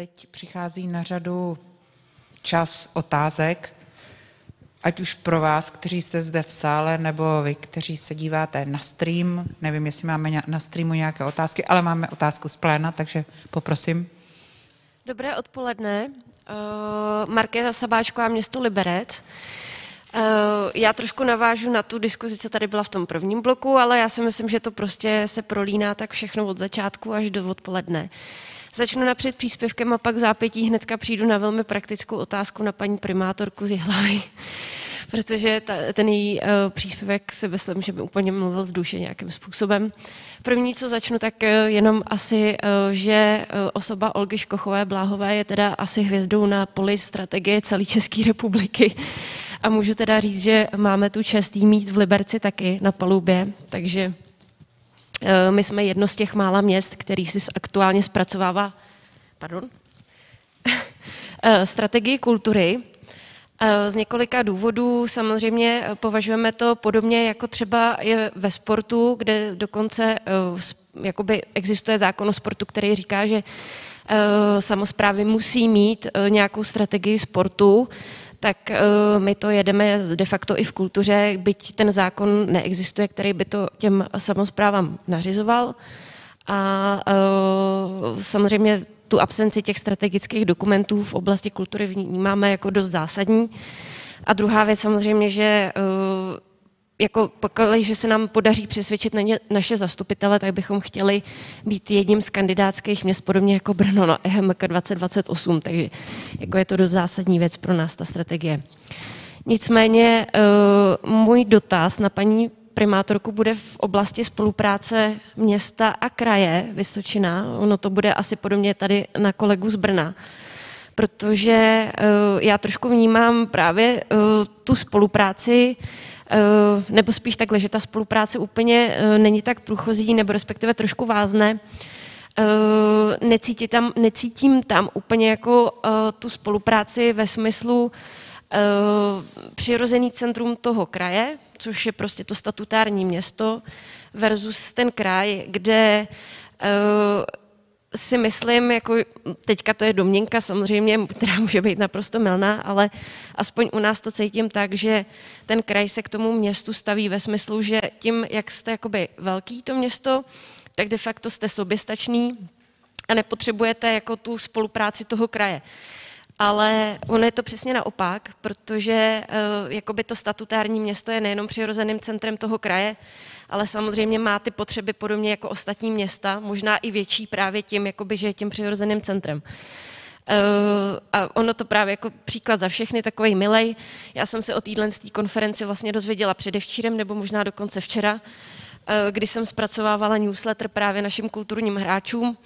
teď přichází na řadu čas otázek, ať už pro vás, kteří jste zde v sále, nebo vy, kteří se díváte na stream. Nevím, jestli máme na streamu nějaké otázky, ale máme otázku z pléna, takže poprosím. Dobré odpoledne. Uh, Markéta Sabáčková, město Liberec. Uh, já trošku navážu na tu diskuzi, co tady byla v tom prvním bloku, ale já si myslím, že to prostě se prolíná tak všechno od začátku až do odpoledne. Začnu napřed příspěvkem a pak zápětí hnedka přijdu na velmi praktickou otázku na paní primátorku z Jihlavy protože ta, ten její uh, příspěvek si myslím, že by úplně mluvil z duše nějakým způsobem. První, co začnu, tak uh, jenom asi, uh, že uh, osoba Olgy Škochové Bláhové je teda asi hvězdou na poli strategie celé České republiky. A můžu teda říct, že máme tu čest jí mít v Liberci taky na palubě, takže my jsme jedno z těch mála měst, který si aktuálně zpracovává pardon, strategii kultury. Z několika důvodů. Samozřejmě považujeme to podobně jako třeba je ve sportu, kde dokonce eh, jakoby existuje zákon o sportu, který říká, že eh, samozprávy musí mít eh, nějakou strategii sportu, tak my to jedeme de facto i v kultuře, byť ten zákon neexistuje, který by to těm samozprávám nařizoval. A samozřejmě tu absenci těch strategických dokumentů v oblasti kultury vnímáme jako dost zásadní. A druhá věc samozřejmě, že eh, jako pokud, že se nám podaří přesvědčit na ně, naše zastupitele, tak bychom chtěli být jedním z kandidátských měst, podobně jako Brno na EHMK 2028, takže jako je to dost zásadní věc pro nás, ta strategie. Nicméně uh, můj dotaz na paní primátorku bude v oblasti spolupráce města a kraje Vysočina. Ono to bude asi podobně tady na kolegu z Brna, protože eh, já trošku vnímám právě eh, tu spolupráci eh, nebo spíš takhle, že ta spolupráce úplně není tak průchozí, nebo respektive trošku vázne. Necítím tam, necítím tam úplně jako tu spolupráci ve smyslu přirozený centrum toho kraje, což je prostě to statutární město, versus ten kraj, kde si myslím, jako teďka to je domněnka samozřejmě, která může být naprosto milná, ale aspoň u nás to cítím tak, že ten kraj se k tomu městu staví ve smyslu, že tím, jak jste jakoby velký to město, tak de facto jste soběstačný a nepotřebujete jako tu spolupráci toho kraje. Ale ono je to přesně naopak, protože uh, jakoby to statutární město je nejenom přirozeným centrem toho kraje, ale samozřejmě má ty potřeby podobně jako ostatní města, možná i větší právě tím, jakoby, že je tím přirozeným centrem. Uh, a ono to právě jako příklad za všechny, takový milej. Já jsem se o téhle konferenci vlastně dozvěděla předevčírem, nebo možná dokonce včera, uh, kdy jsem zpracovávala newsletter právě našim kulturním hráčům.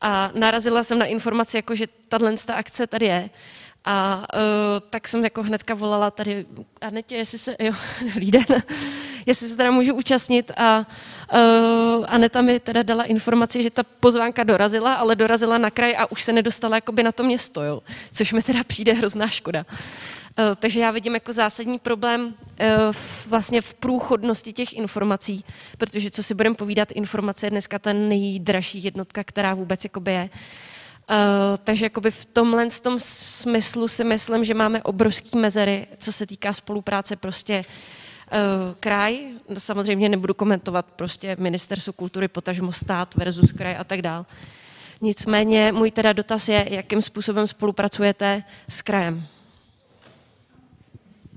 A narazila jsem na informaci, jako, že tahle akce tady je. A uh, tak jsem jako hnedka volala tady Anetě, jestli se, jo, dobrý den, jestli se teda můžu účastnit a uh, Aneta mi teda dala informaci, že ta pozvánka dorazila, ale dorazila na kraj a už se nedostala jakoby na to město, jo, což mi teda přijde hrozná škoda. Eh, takže já vidím jako zásadní problém eh, vlastně v průchodnosti těch informací, protože co si budeme povídat, informace je dneska ta nejdražší jednotka, která vůbec jakoby je. Takže jakoby v tomhle tom smyslu si myslím, že máme obrovské mezery, co se týká spolupráce prostě uh, kraj. Samozřejmě nebudu komentovat prostě ministerstvo kultury, potažmo stát versus kraj a tak dál. Nicméně můj teda dotaz je, jakým způsobem spolupracujete s krajem.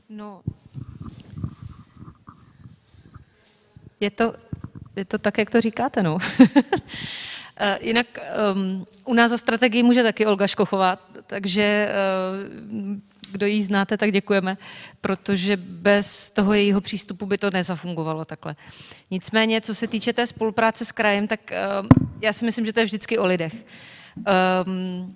No, je to, je to tak, jak to říkáte, no. Eh, jinak um, u nás za strategii může taky Olga Škochová, takže uh, kdo ji znáte, tak děkujeme, protože bez toho jejího přístupu by to nezafungovalo takhle. Nicméně, co se týče té spolupráce s krajem, tak uh, já si myslím, že to je vždycky o lidech. Um,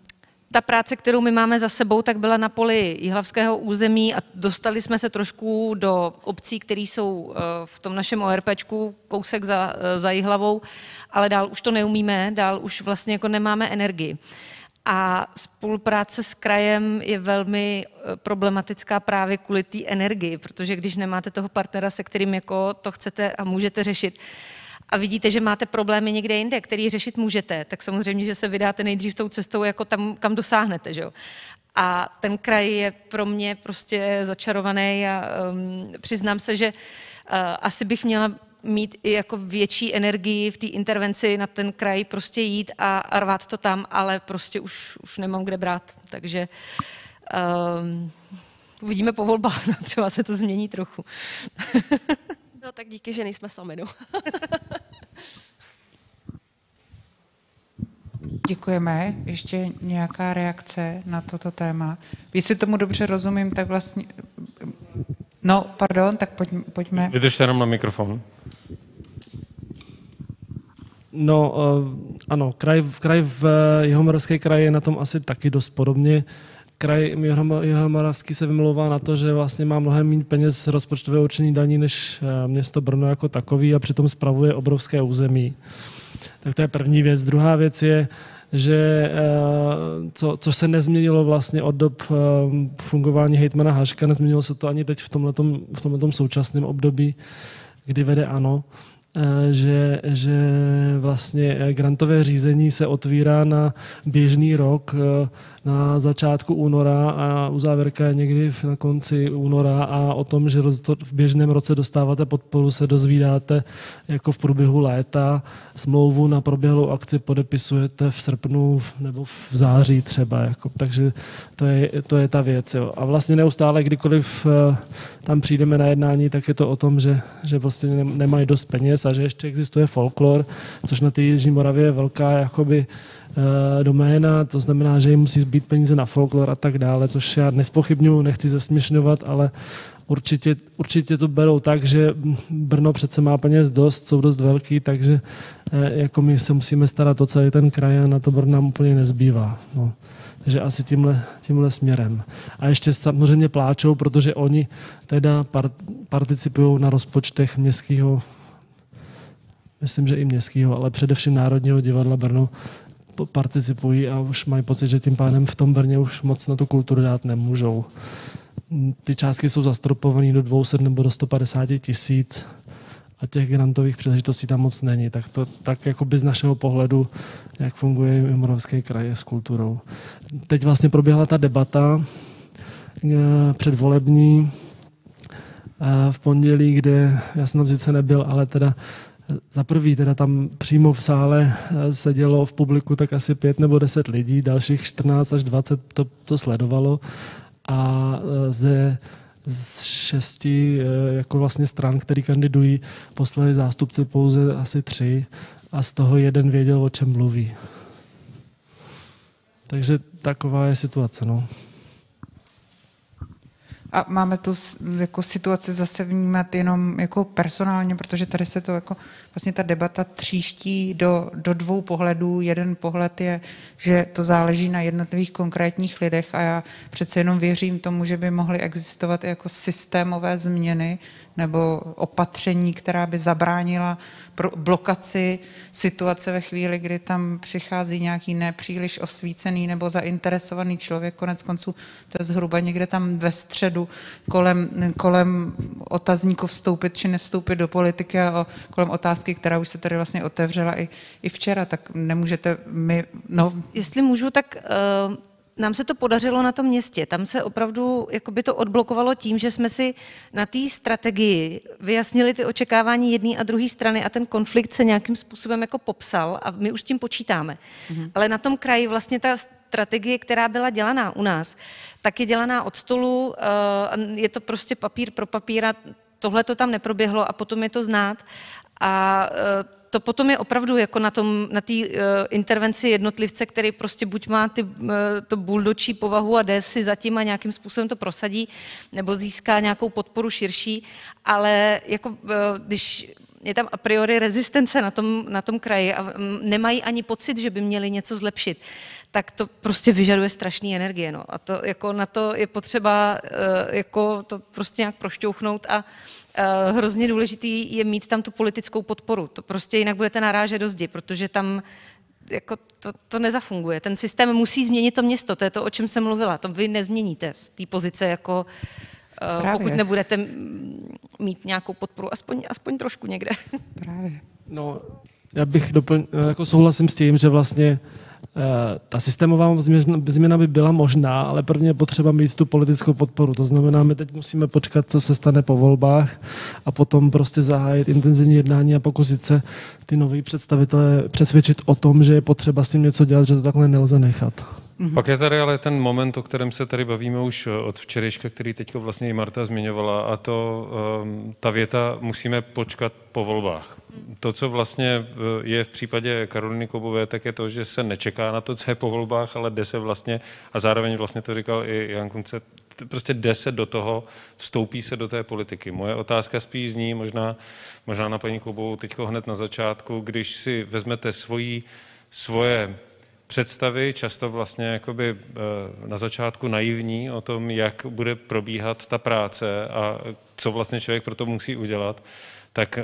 ta práce, kterou my máme za sebou, tak byla na poli jihlavského území a dostali jsme se trošku do obcí, které jsou eh, v tom našem ORPčku, kousek za, eh, za Jihlavou, ale dál už to neumíme, dál už vlastně jako nemáme energii. A spolupráce s krajem je velmi eh, problematická právě kvůli té energii, protože když nemáte toho partnera, se kterým jako to chcete a můžete řešit, a vidíte, že máte problémy někde jinde, který řešit můžete, tak samozřejmě, že se vydáte nejdřív tou cestou, jako tam, kam dosáhnete. Že jo? A ten kraj je pro mě prostě začarovaný a um, přiznám se, že uh, asi bych měla mít i jako větší energii v té intervenci na ten kraj prostě jít a, a rvát to tam, ale prostě už, už nemám kde brát. Takže um, uvidíme po volbách, no, třeba se to změní trochu. no tak díky, že nejsme sami. No. Děkujeme. Ještě nějaká reakce na toto téma? Jestli tomu dobře rozumím, tak vlastně... No, pardon, tak pojď, pojďme. Vydržte jenom na mikrofon. No, uh, ano, kraj, kraj v Jihomoravské kraji je na tom asi taky dost podobně. Kraj Jihomoravský se vymlouvá na to, že vlastně má mnohem méně peněz z rozpočtového určení daní než uh, město Brno jako takový a přitom spravuje obrovské území. Tak to je první věc. Druhá věc je, že uh, co, co se nezměnilo vlastně od dob fungování hejtmana Haška, nezměnilo se to ani teď v tomhletom, v tomhletom současném období, kdy vede ANO, Eh, že, že vlastně eh, grantové řízení se otvírá na běžný rok eh, na začátku února a uzávěrka je někdy na konci února a o tom, že v běžném roce dostáváte podporu, se dozvídáte jako v průběhu léta. Smlouvu na proběhlou akci podepisujete v srpnu nebo v září třeba. Jako, takže to je, to je ta věc. Jo. A vlastně neustále, kdykoliv tam přijdeme na jednání, tak je to o tom, že, že prostě nemají dost peněz a že ještě existuje folklor, což na té Jižní Moravě je velká jakoby, uh, doména, to znamená, že jim musí zbýt peníze na folklor a tak dále, což já nespochybnuju, nechci zesměšňovat, ale určitě, určitě to berou tak, že Brno přece má peněz dost, jsou dost velký, takže eh, jako my se musíme starat o celý ten kraj a na to Brno nám úplně nezbývá. No. Takže asi tímhle, tímhle směrem. A ještě samozřejmě pláčou, protože oni teda participují na rozpočtech městského myslím, že i městského, ale především Národního divadla Brno participují a už mají pocit, že tím pádem v tom Brně už moc na tu kulturu dát nemůžou. Ty částky jsou zastropované do 200 nebo do 150 tisíc a těch grantových příležitostí tam moc není. Tak to tak jako by z našeho pohledu, jak funguje Moravský kraj s kulturou. Teď vlastně proběhla ta debata eh, předvolební eh, v pondělí, kde já jsem tam sice nebyl, ale teda za prvý, teda tam přímo v sále eh, sedělo v publiku tak asi pět nebo deset lidí, dalších 14 až 20 to, to sledovalo a eh, ze z šesti eh, jako vlastně stran, který kandidují, poslali zástupci pouze asi tři a z toho jeden věděl, o čem mluví. Takže taková je situace. No. A máme tu jako situaci zase vnímat jenom jako personálně, protože tady se to jako vlastně ta debata tříští do, do dvou pohledů. Jeden pohled je, že to záleží na jednotlivých konkrétních lidech a já přece jenom věřím tomu, že by mohly existovat i jako systémové změny nebo opatření, která by zabránila blokaci situace ve chvíli, kdy tam přichází nějaký nepříliš osvícený nebo zainteresovaný člověk, konec konců to je zhruba někde tam ve středu kolem, kolem otazníku vstoupit či nevstoupit do politiky a kolem otázky, která už se tady vlastně otevřela i, i včera, tak nemůžete my... No... Jestli můžu, tak uh nám se to podařilo na tom městě. Tam se opravdu jakoby to odblokovalo tím, že jsme si na té strategii vyjasnili ty očekávání jedné a druhé strany a ten konflikt se nějakým způsobem jako popsal a my už s tím počítáme. Mm-hmm. Ale na tom kraji vlastně ta strategie, která byla dělaná u nás, tak je dělaná od stolu, eh, je to prostě papír pro papíra, tohle to tam neproběhlo a potom je to znát. A eh, to potom je opravdu jako na tom, na té uh, intervenci jednotlivce, který prostě buď má ty, uh, to buldočí povahu a jde si zatím a nějakým způsobem to prosadí, nebo získá nějakou podporu širší, ale jako uh, když je tam a priori rezistence na tom, na tom kraji a nemají ani pocit, že by měli něco zlepšit, tak to prostě vyžaduje strašné energie. No. A to, jako na to je potřeba jako to prostě nějak prošťouchnout a hrozně důležitý je mít tam tu politickou podporu. To prostě jinak budete narážet do zdi, protože tam jako to, to nezafunguje. Ten systém musí změnit to město, to je to, o čem jsem mluvila. To vy nezměníte z té pozice jako uh, pokud nebudete mít nějakou podporu, aspoň, aspoň trošku někde. Právě. No, já bych doplň, jako souhlasím s tím, že vlastně Eh, ta systémová změna by byla možná, ale prvně je potřeba mít tu politickou podporu. To znamená, my teď musíme počkat, co se stane po volbách a potom prostě zahájit intenzivní jednání a pokusit se ty nové představitele přesvědčit o tom, že je potřeba s tím něco dělat, že to takhle nelze nechat. Mm-hmm. Pak je tady ale ten moment, o kterém se tady bavíme už od včerejška, který teď vlastně i Marta zmiňovala, a to um, ta věta musíme počkat po volbách. To, co vlastně eh, je v případě Karoliny Kobové, tak je to, že se nečeká na to, co je po volbách, ale jde se vlastně, a zároveň vlastně to říkal i Jan Kunce, prostě jde se do toho, vstoupí se do té politiky. Moje otázka spíš zní, možná, možná na paní Kobovou teď hned na začátku, když si vezmete svoji, svoje představy, často vlastně jakoby eh, na začátku naivní o tom, jak bude probíhat ta práce a co vlastně člověk pro to musí udělat, tak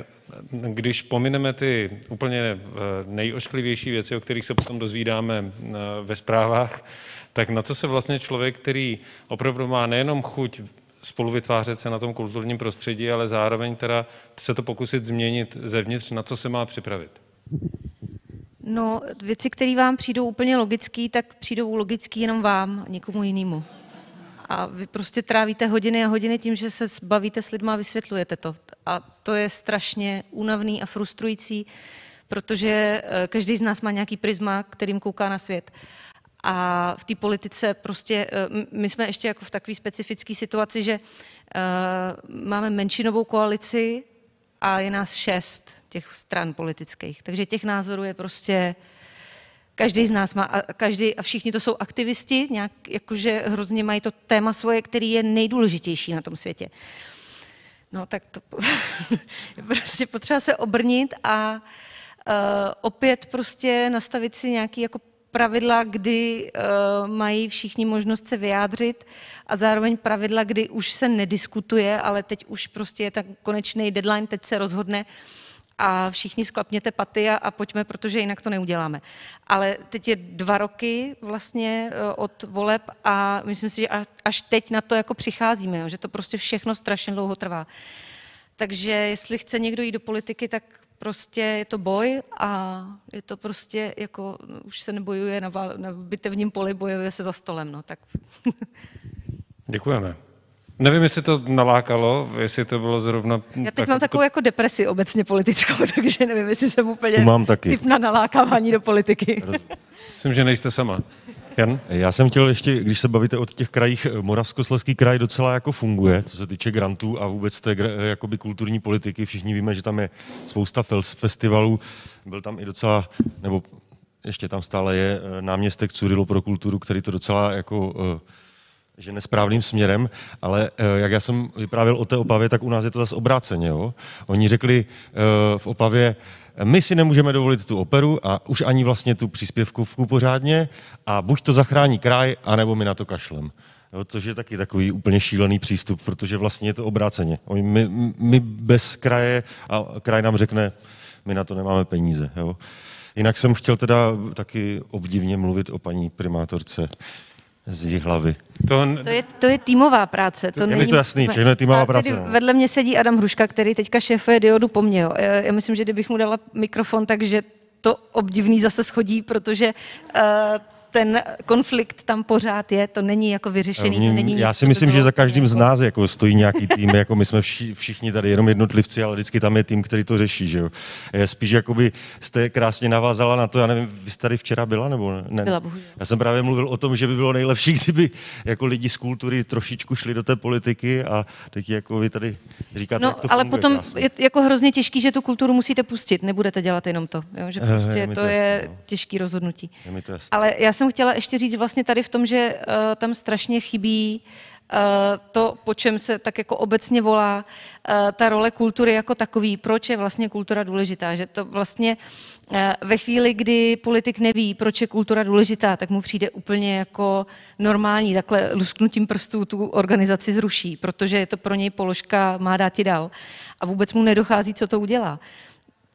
když pomineme ty úplně eh, nejošklivější věci, o kterých se potom dozvídáme eh, ve zprávách, tak na co se vlastně člověk, který opravdu má nejenom chuť spolu vytvářet se na tom kulturním prostředí, ale zároveň teda se to pokusit změnit zevnitř, na co se má připravit? No, věci, které vám přijdou úplně logický, tak přijdou logický jenom vám nikomu jinému. A vy prostě trávíte hodiny a hodiny tím, že se bavíte s lidmi a vysvětlujete to. A to je strašně únavný a frustrující, protože eh, každý z nás má nějaký prisma, kterým kouká na svět. A v té politice prostě, eh, my jsme ještě jako v takové specifické situaci, že eh, máme menšinovou koalici a je nás šest těch stran politických. Takže těch názorů je prostě každý z nás má, a, každý, a všichni to jsou aktivisti, nějak, jakože hrozně mají to téma svoje, který je nejdůležitější na tom světě. No tak to je prostě potřeba se obrnit a uh, opět prostě nastavit si nějaký jako pravidla, kdy uh, mají všichni možnost se vyjádřit a zároveň pravidla, kdy už se nediskutuje, ale teď už prostě je tak konečný deadline, teď se rozhodne a všichni sklapněte paty a, a pojďme, protože jinak to neuděláme. Ale teď je dva roky vlastně uh, od voleb a myslím si, že až, až teď na to jako přicházíme, jo, že to prostě všechno strašně dlouho trvá. Takže jestli chce někdo jít do politiky, tak prostě je to boj a je to prostě jako, už se nebojuje na, na bitevním poli, bojuje se za stolem, no tak. Děkujeme. Nevím, jestli to nalákalo, jestli to bylo zrovna... Já teď tak, mám takovou to... jako depresi obecně politickou, takže nevím, jestli jsem úplně tu mám taky. typ na nalákávání do politiky. Myslím, že nejste sama. Jan? Já jsem chtěl ještě, když se bavíte o těch krajích, Moravskoslezský kraj docela jako funguje, co se týče grantů a vůbec té jakoby kulturní politiky. Všichni víme, že tam je spousta festivalů, byl tam i docela, nebo ještě tam stále je eh, náměstek Curilo pro kulturu, který to docela jako eh, že nesprávným směrem, ale eh, jak já jsem vyprávěl o té Opavě, tak u nás je to zase obráceně. Jo? Oni řekli v Opavě, my si nemůžeme dovolit tu operu a už ani vlastně tu příspěvkovku pořádně a buď to zachrání kraj, anebo my na to kašlem. Jo, to je taky takový úplně šílený přístup, protože vlastně je to obráceně. My, my bez kraje a kraj nám řekne, my na to nemáme peníze. Jo. Jinak jsem chtěl teda taky obdivně mluvit o paní primátorce z hlavy. To, to, je, to je týmová práce. To je není, mi to jasný, všechno je týmová práce. No. Vedle mě sedí Adam Hruška, který teďka šéfuje diodu po mně. Jo. Já myslím, že kdybych mu dala mikrofon, takže to obdivný zase schodí, protože uh, ten konflikt tam pořád je, to není jako vyřešený. To není Já si myslím, že za každým jako... z nás jako stojí nějaký tým, jako my jsme vši, všichni tady jenom jednotlivci, ale vždycky tam je tým, který to řeší. Že jo? Spíš jakoby jste krásně navázala na to, já nevím, vy jste tady včera byla nebo ne? Byla, bohužel. Já jsem právě mluvil o tom, že by bylo nejlepší, kdyby jako lidi z kultury trošičku šli do té politiky a teď jako vy tady říkáte, no, jak to ale potom krásně. je jako hrozně těžký, že tu kulturu musíte pustit, nebudete dělat jenom to, jo? že eh, prostě je, to, to je no. těžký rozhodnutí. Je to ale já jsem chtěla ještě říct vlastně tady v tom, že uh, tam strašně chybí uh, to, po čem se tak jako obecně volá uh, ta role kultury jako takový, proč je vlastně kultura důležitá, že to vlastně ve chvíli, kdy politik neví, proč je kultura důležitá, tak mu přijde úplně jako normální, takhle lusknutím prstů tu organizaci zruší, protože je to pro něj položka, má dát ti dal. A vůbec mu nedochází, co to udělá.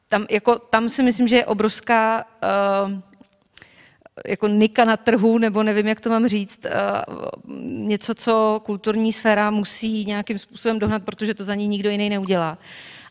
Tam, jako, tam si myslím, že je obrovská uh, jako nika na trhu, nebo nevím, jak to mám říct, něco, co kulturní sféra musí nějakým způsobem dohnat, protože to za ní nikdo jiný neudělá.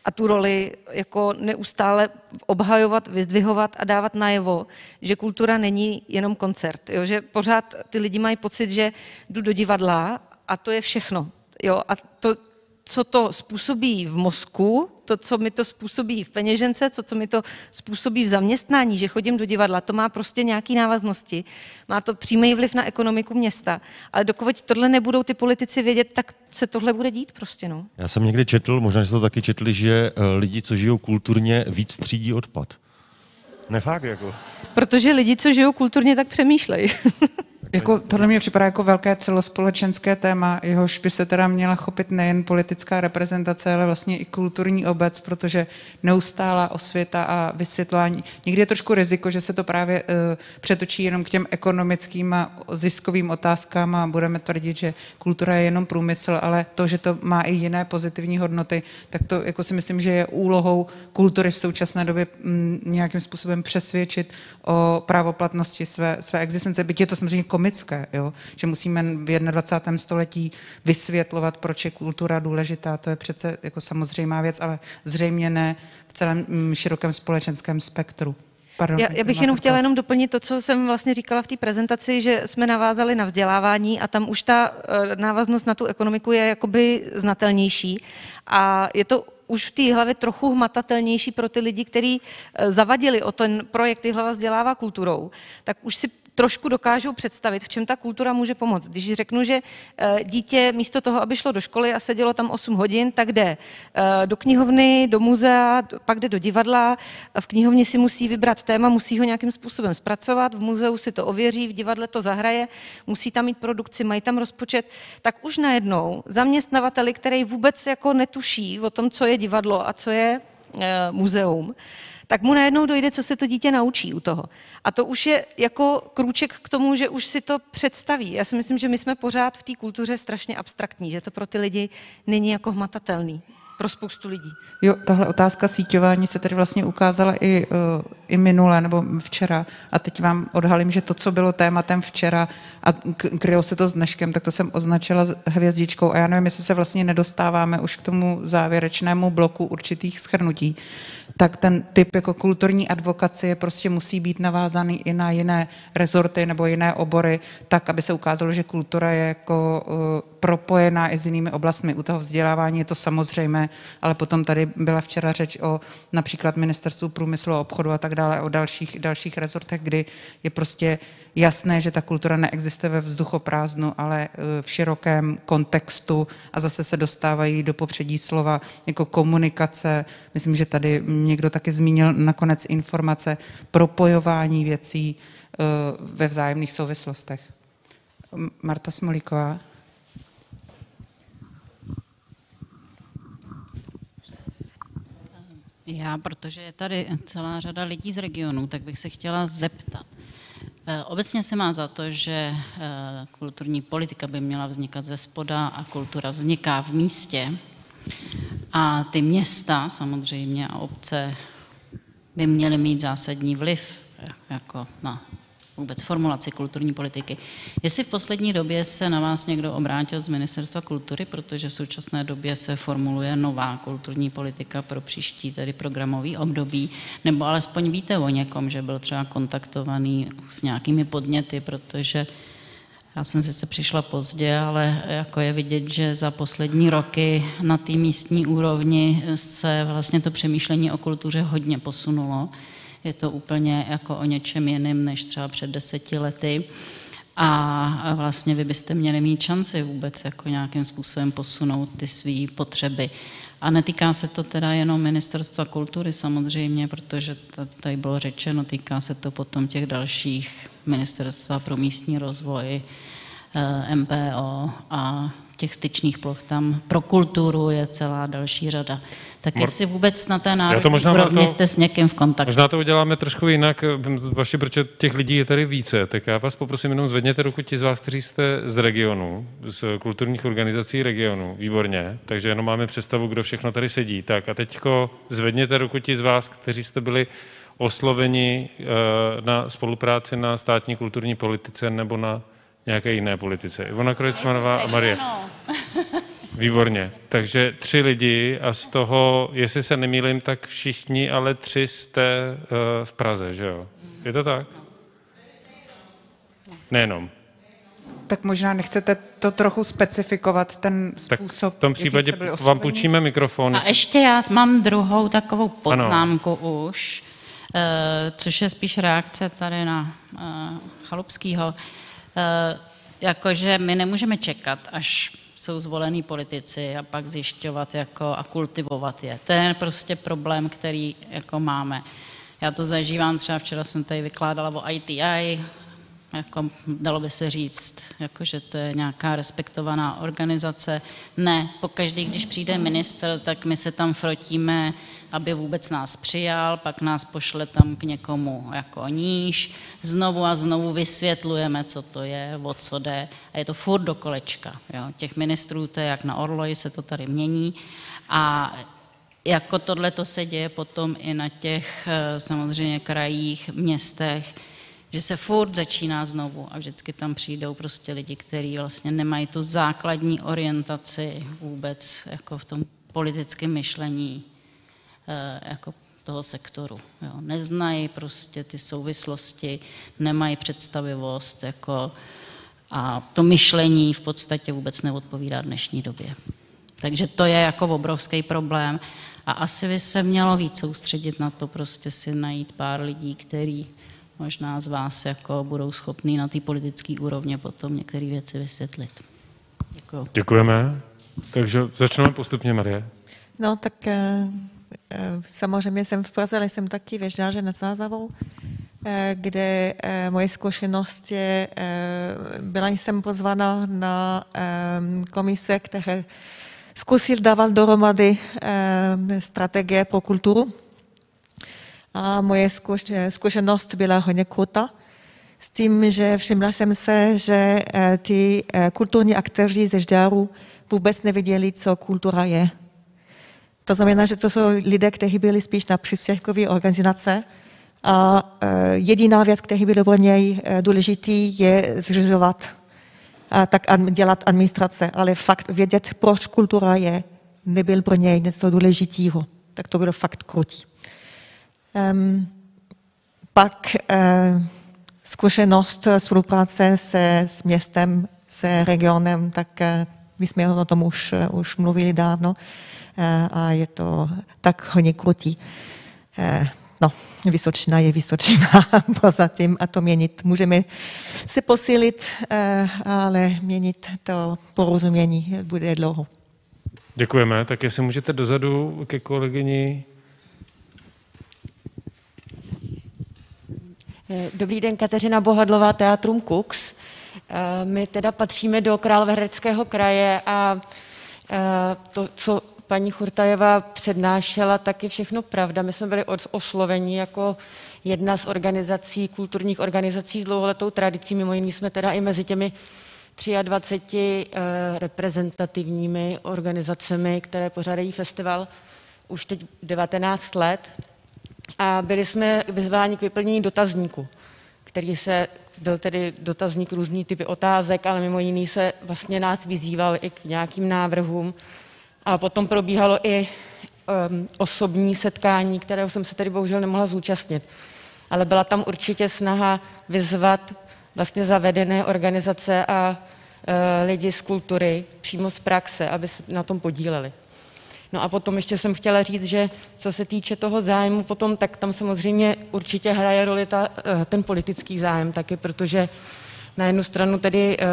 a tu roli jako neustále obhajovat, vyzdvihovat a dávat najevo, že kultura není jenom koncert. Jo? Že pořád ty lidi mají pocit, že jdu do divadla a to je všechno. Jo? A to, co to způsobí v mozku, to, co mi to způsobí v peněžence, co, co mi to způsobí v zaměstnání, že chodím do divadla, to má prostě nějaký návaznosti. Má to přímý vliv na ekonomiku města. Ale dokud tohle nebudou ty politici vědět, tak se tohle bude dít prostě. No. Já jsem někdy četl, možná, že to taky četli, že eh, lidi, co žijou kulturně, víc třídí odpad. Nefakt jako. Protože lidi, co žijou kulturně, tak přemýšlejí. Jako, tohle mě připadá jako velké celospolečenské téma, jehož by se teda měla chopit nejen politická reprezentace, ale vlastně i kulturní obec, protože neustálá osvěta a vysvětlování. Někdy je trošku riziko, že se to právě uh, přetočí jenom k těm ekonomickým a ziskovým otázkám a budeme tvrdit, že kultura je jenom průmysl, ale to, že to má i jiné pozitivní hodnoty, tak to jako si myslím, že je úlohou kultury v současné době m, mm, nějakým způsobem přesvědčit o právoplatnosti své, své existence. Byť je to samozřejmě komické, jo? že musíme v 21. století vysvětlovat, proč je kultura důležitá. To je přece jako samozřejmá věc, ale zřejmě ne v celém mm, širokém společenském spektru. Pardon, já, já bych jenom chtěla jenom doplnit to, co jsem vlastně říkala v té prezentaci, že jsme navázali na vzdělávání a tam už ta eh, návaznost na tu ekonomiku je jakoby znatelnější. A je to už v té hlavě trochu hmatatelnější pro ty lidi, kteří eh, zavadili o ten projekt Hlava vzdělává kulturou, tak už si trošku dokážou představit, v čem ta kultura může pomoct. Když řeknu, že eh, dítě místo toho, aby šlo do školy a sedělo tam 8 hodin, tak jde eh, do knihovny, do muzea, pak jde do divadla, v knihovně si musí vybrat téma, musí ho nějakým způsobem zpracovat, v muzeu si to ověří, v divadle to zahraje, musí tam mít produkci, mají tam rozpočet, tak už najednou zaměstnavateli, který vůbec jako netuší o tom, co je divadlo a co je eh, muzeum, tak mu najednou dojde, co se to dítě naučí u toho. A to už je jako krůček k tomu, že už si to představí. Já si myslím, že my jsme pořád v té kultuře strašně abstraktní, že to pro ty lidi není jako hmatatelný pro spoustu lidí. Jo, tahle otázka síťování se tady vlastně ukázala i, uh, i minule nebo včera. A teď vám odhalím, že to, co bylo tématem včera a krylo se to s dneškem, tak to jsem označila hvězdičkou. A já nevím, jestli se vlastně nedostáváme už k tomu závěrečnému bloku určitých schrnutí tak ten typ jako kulturní advokacie prostě musí být navázaný i na jiné rezorty nebo jiné obory, tak, aby se ukázalo, že kultura je jako uh, propojená i s jinými oblastmi. U toho vzdělávání je to samozřejmé, ale potom tady byla včera řeč o například ministerstvu průmyslu a obchodu a tak dále, o dalších, dalších rezortech, kdy je prostě jasné, že ta kultura neexistuje ve vzduchoprázdnu, ale e, v širokém kontextu a zase se dostávají do popředí slova jako komunikace. Myslím, že tady někdo taky zmínil nakonec informace, propojování věcí e, ve vzájemných souvislostech. Marta Smolíková. Já, protože je tady celá řada lidí z regionu, tak bych se chtěla zeptat. Eh, obecně se má za to, že eh, kulturní politika by měla vznikat ze spoda a kultura vzniká v místě. A ty města samozřejmě a obce by měly mít zásadní vliv jako na vůbec formulaci kulturní politiky. Jestli v poslední době se na vás někdo obrátil z Ministerstva kultury, protože v současné době se formuluje nová kulturní politika pro příští tedy programový období, nebo alespoň víte o někom, že byl třeba kontaktovaný s nějakými podněty, protože já jsem sice přišla pozdě, ale jako je vidět, že za poslední roky na té místní úrovni se vlastně to přemýšlení o kultuře hodně posunulo je to úplně jako o něčem jiném než třeba před deseti lety. A vlastně vy byste měli mít šanci vůbec jako nějakým způsobem posunout ty své potřeby. A netýká se to teda jenom ministerstva kultury samozřejmě, protože tady bylo řečeno, týká se to potom těch dalších ministerstva pro místní rozvoj, eh, MPO a těch styčných ploch tam pro kulturu je celá další řada. Tak jestli vůbec na té národní možná úrovni jste s někým v kontaktu. Možná to uděláme trošku jinak, vaši, protože těch lidí je tady více, tak já vás poprosím jenom zvedněte ruku ti z vás, kteří jste z regionu, z kulturních organizací regionu, výborně, takže jenom máme představu, kdo všechno tady sedí. Tak a teďko zvedněte ruku ti z vás, kteří jste byli osloveni eh, na spolupráci na státní kulturní politice nebo na nějaké jiné politice. Ivona Krojcmanová a Marie. Výborně. Takže tři lidi a z toho, jestli se nemýlím, tak všichni, ale tři jste uh, v Praze, že jo? Je to tak? Nejenom. Tak možná nechcete to trochu specifikovat, ten způsob, Tak v tom případě vám půjčíme mikrofon. A ještě já mám druhou takovou poznámku ano. už, eh, což je spíš reakce tady na eh, Chalupskýho. Jakože my nemůžeme čekat, až jsou zvolení politici a pak zjišťovat jako a kultivovat je. To je prostě problém, který jako máme. Já to zažívám, třeba včera jsem tady vykládala o ITI, jako dalo by se říct, jako že to je nějaká respektovaná organizace. Ne, pokaždý, když přijde minister, tak my se tam frotíme, aby vůbec nás přijal, pak nás pošle tam k někomu jako níž, znovu a znovu vysvětlujeme, co to je, o co jde a je to furt do kolečka. Jo. Těch ministrů, to je jak na Orloji, se to tady mění a jako tohle to se děje potom i na těch eh, samozřejmě krajích, městech, že se furt začíná znovu a vždycky tam přijdou prostě lidi, kteří vlastně nemají tu základní orientaci vůbec jako v tom politickém myšlení eh, jako toho sektoru. Jo. Neznají prostě ty souvislosti, nemají představivost jako, a to myšlení v podstatě vůbec neodpovídá dnešní době. Takže to je jako obrovský problém a asi by se mělo víc soustředit na to, prostě si najít pár lidí, který možná z vás jako budou schopní na té politické úrovně potom některé věci vysvětlit. Děkuji. Děkujeme. Takže začneme postupně, Marie. No, tak e, samozřejmě jsem v Praze, ale jsem taky ve Žáře nad Zázavou, e, kde moje zkušenost je, byla jsem pozvána na komise, které zkusil dávat dohromady strategie pro kulturu a moje zkušenost byla hodně krutá. S tím, že všimla jsem se, že eh, ty eh, kulturní aktéři ze Žďáru vůbec nevěděli, co kultura je. To znamená, že to jsou lidé, kteří byli spíš na příspěvkové organizace a eh, jediná věc, která byla pro něj důležitý, je zřizovat a tak dělat administrace, ale fakt vědět, proč kultura je, nebyl pro něj něco důležitého. Tak to bylo fakt krutý. Um, pak uh, zkušenost spolupráce se s městem, se regionem, tak uh, my jsme o tom už, uh, už mluvili dávno a je to tak hodně krutý. No, Vysočina je Vysočina prozatím a to měnit. Můžeme se posílit, ale měnit to porozumění bude dlouho. Děkujeme. Tak jestli můžete dozadu ke kolegyni dobrý den, Kateřina Bohadlová, Teatrum Kux. Eh, my teda patříme do Královéhradeckého kraje a eh, to, co paní Churtajeva přednášela, tak je všechno pravda. My jsme byli osloveni jako jedna z organizací, kulturních organizací s dlouholetou tradicí. Mimo jiný jsme teda i mezi těmi 23 reprezentativními organizacemi, které pořádají festival už teď 19 let a byli jsme vyzváni k vyplnění dotazníku, který se byl tedy dotazník různý typy otázek, ale mimo jiný se vlastně nás vyzýval i k nějakým návrhům. A potom probíhalo i um, osobní setkání, kterého jsem se tedy bohužel nemohla zúčastnit. Ale byla tam určitě snaha vyzvat vlastně zavedené organizace a uh, lidi z kultury přímo z praxe, aby se na tom podíleli. No a potom ještě jsem chtěla říct, že co se týče toho zájmu potom, tak tam samozřejmě určitě hraje roli ta, eh, ten politický zájem taky, protože na jednu stranu tedy uh,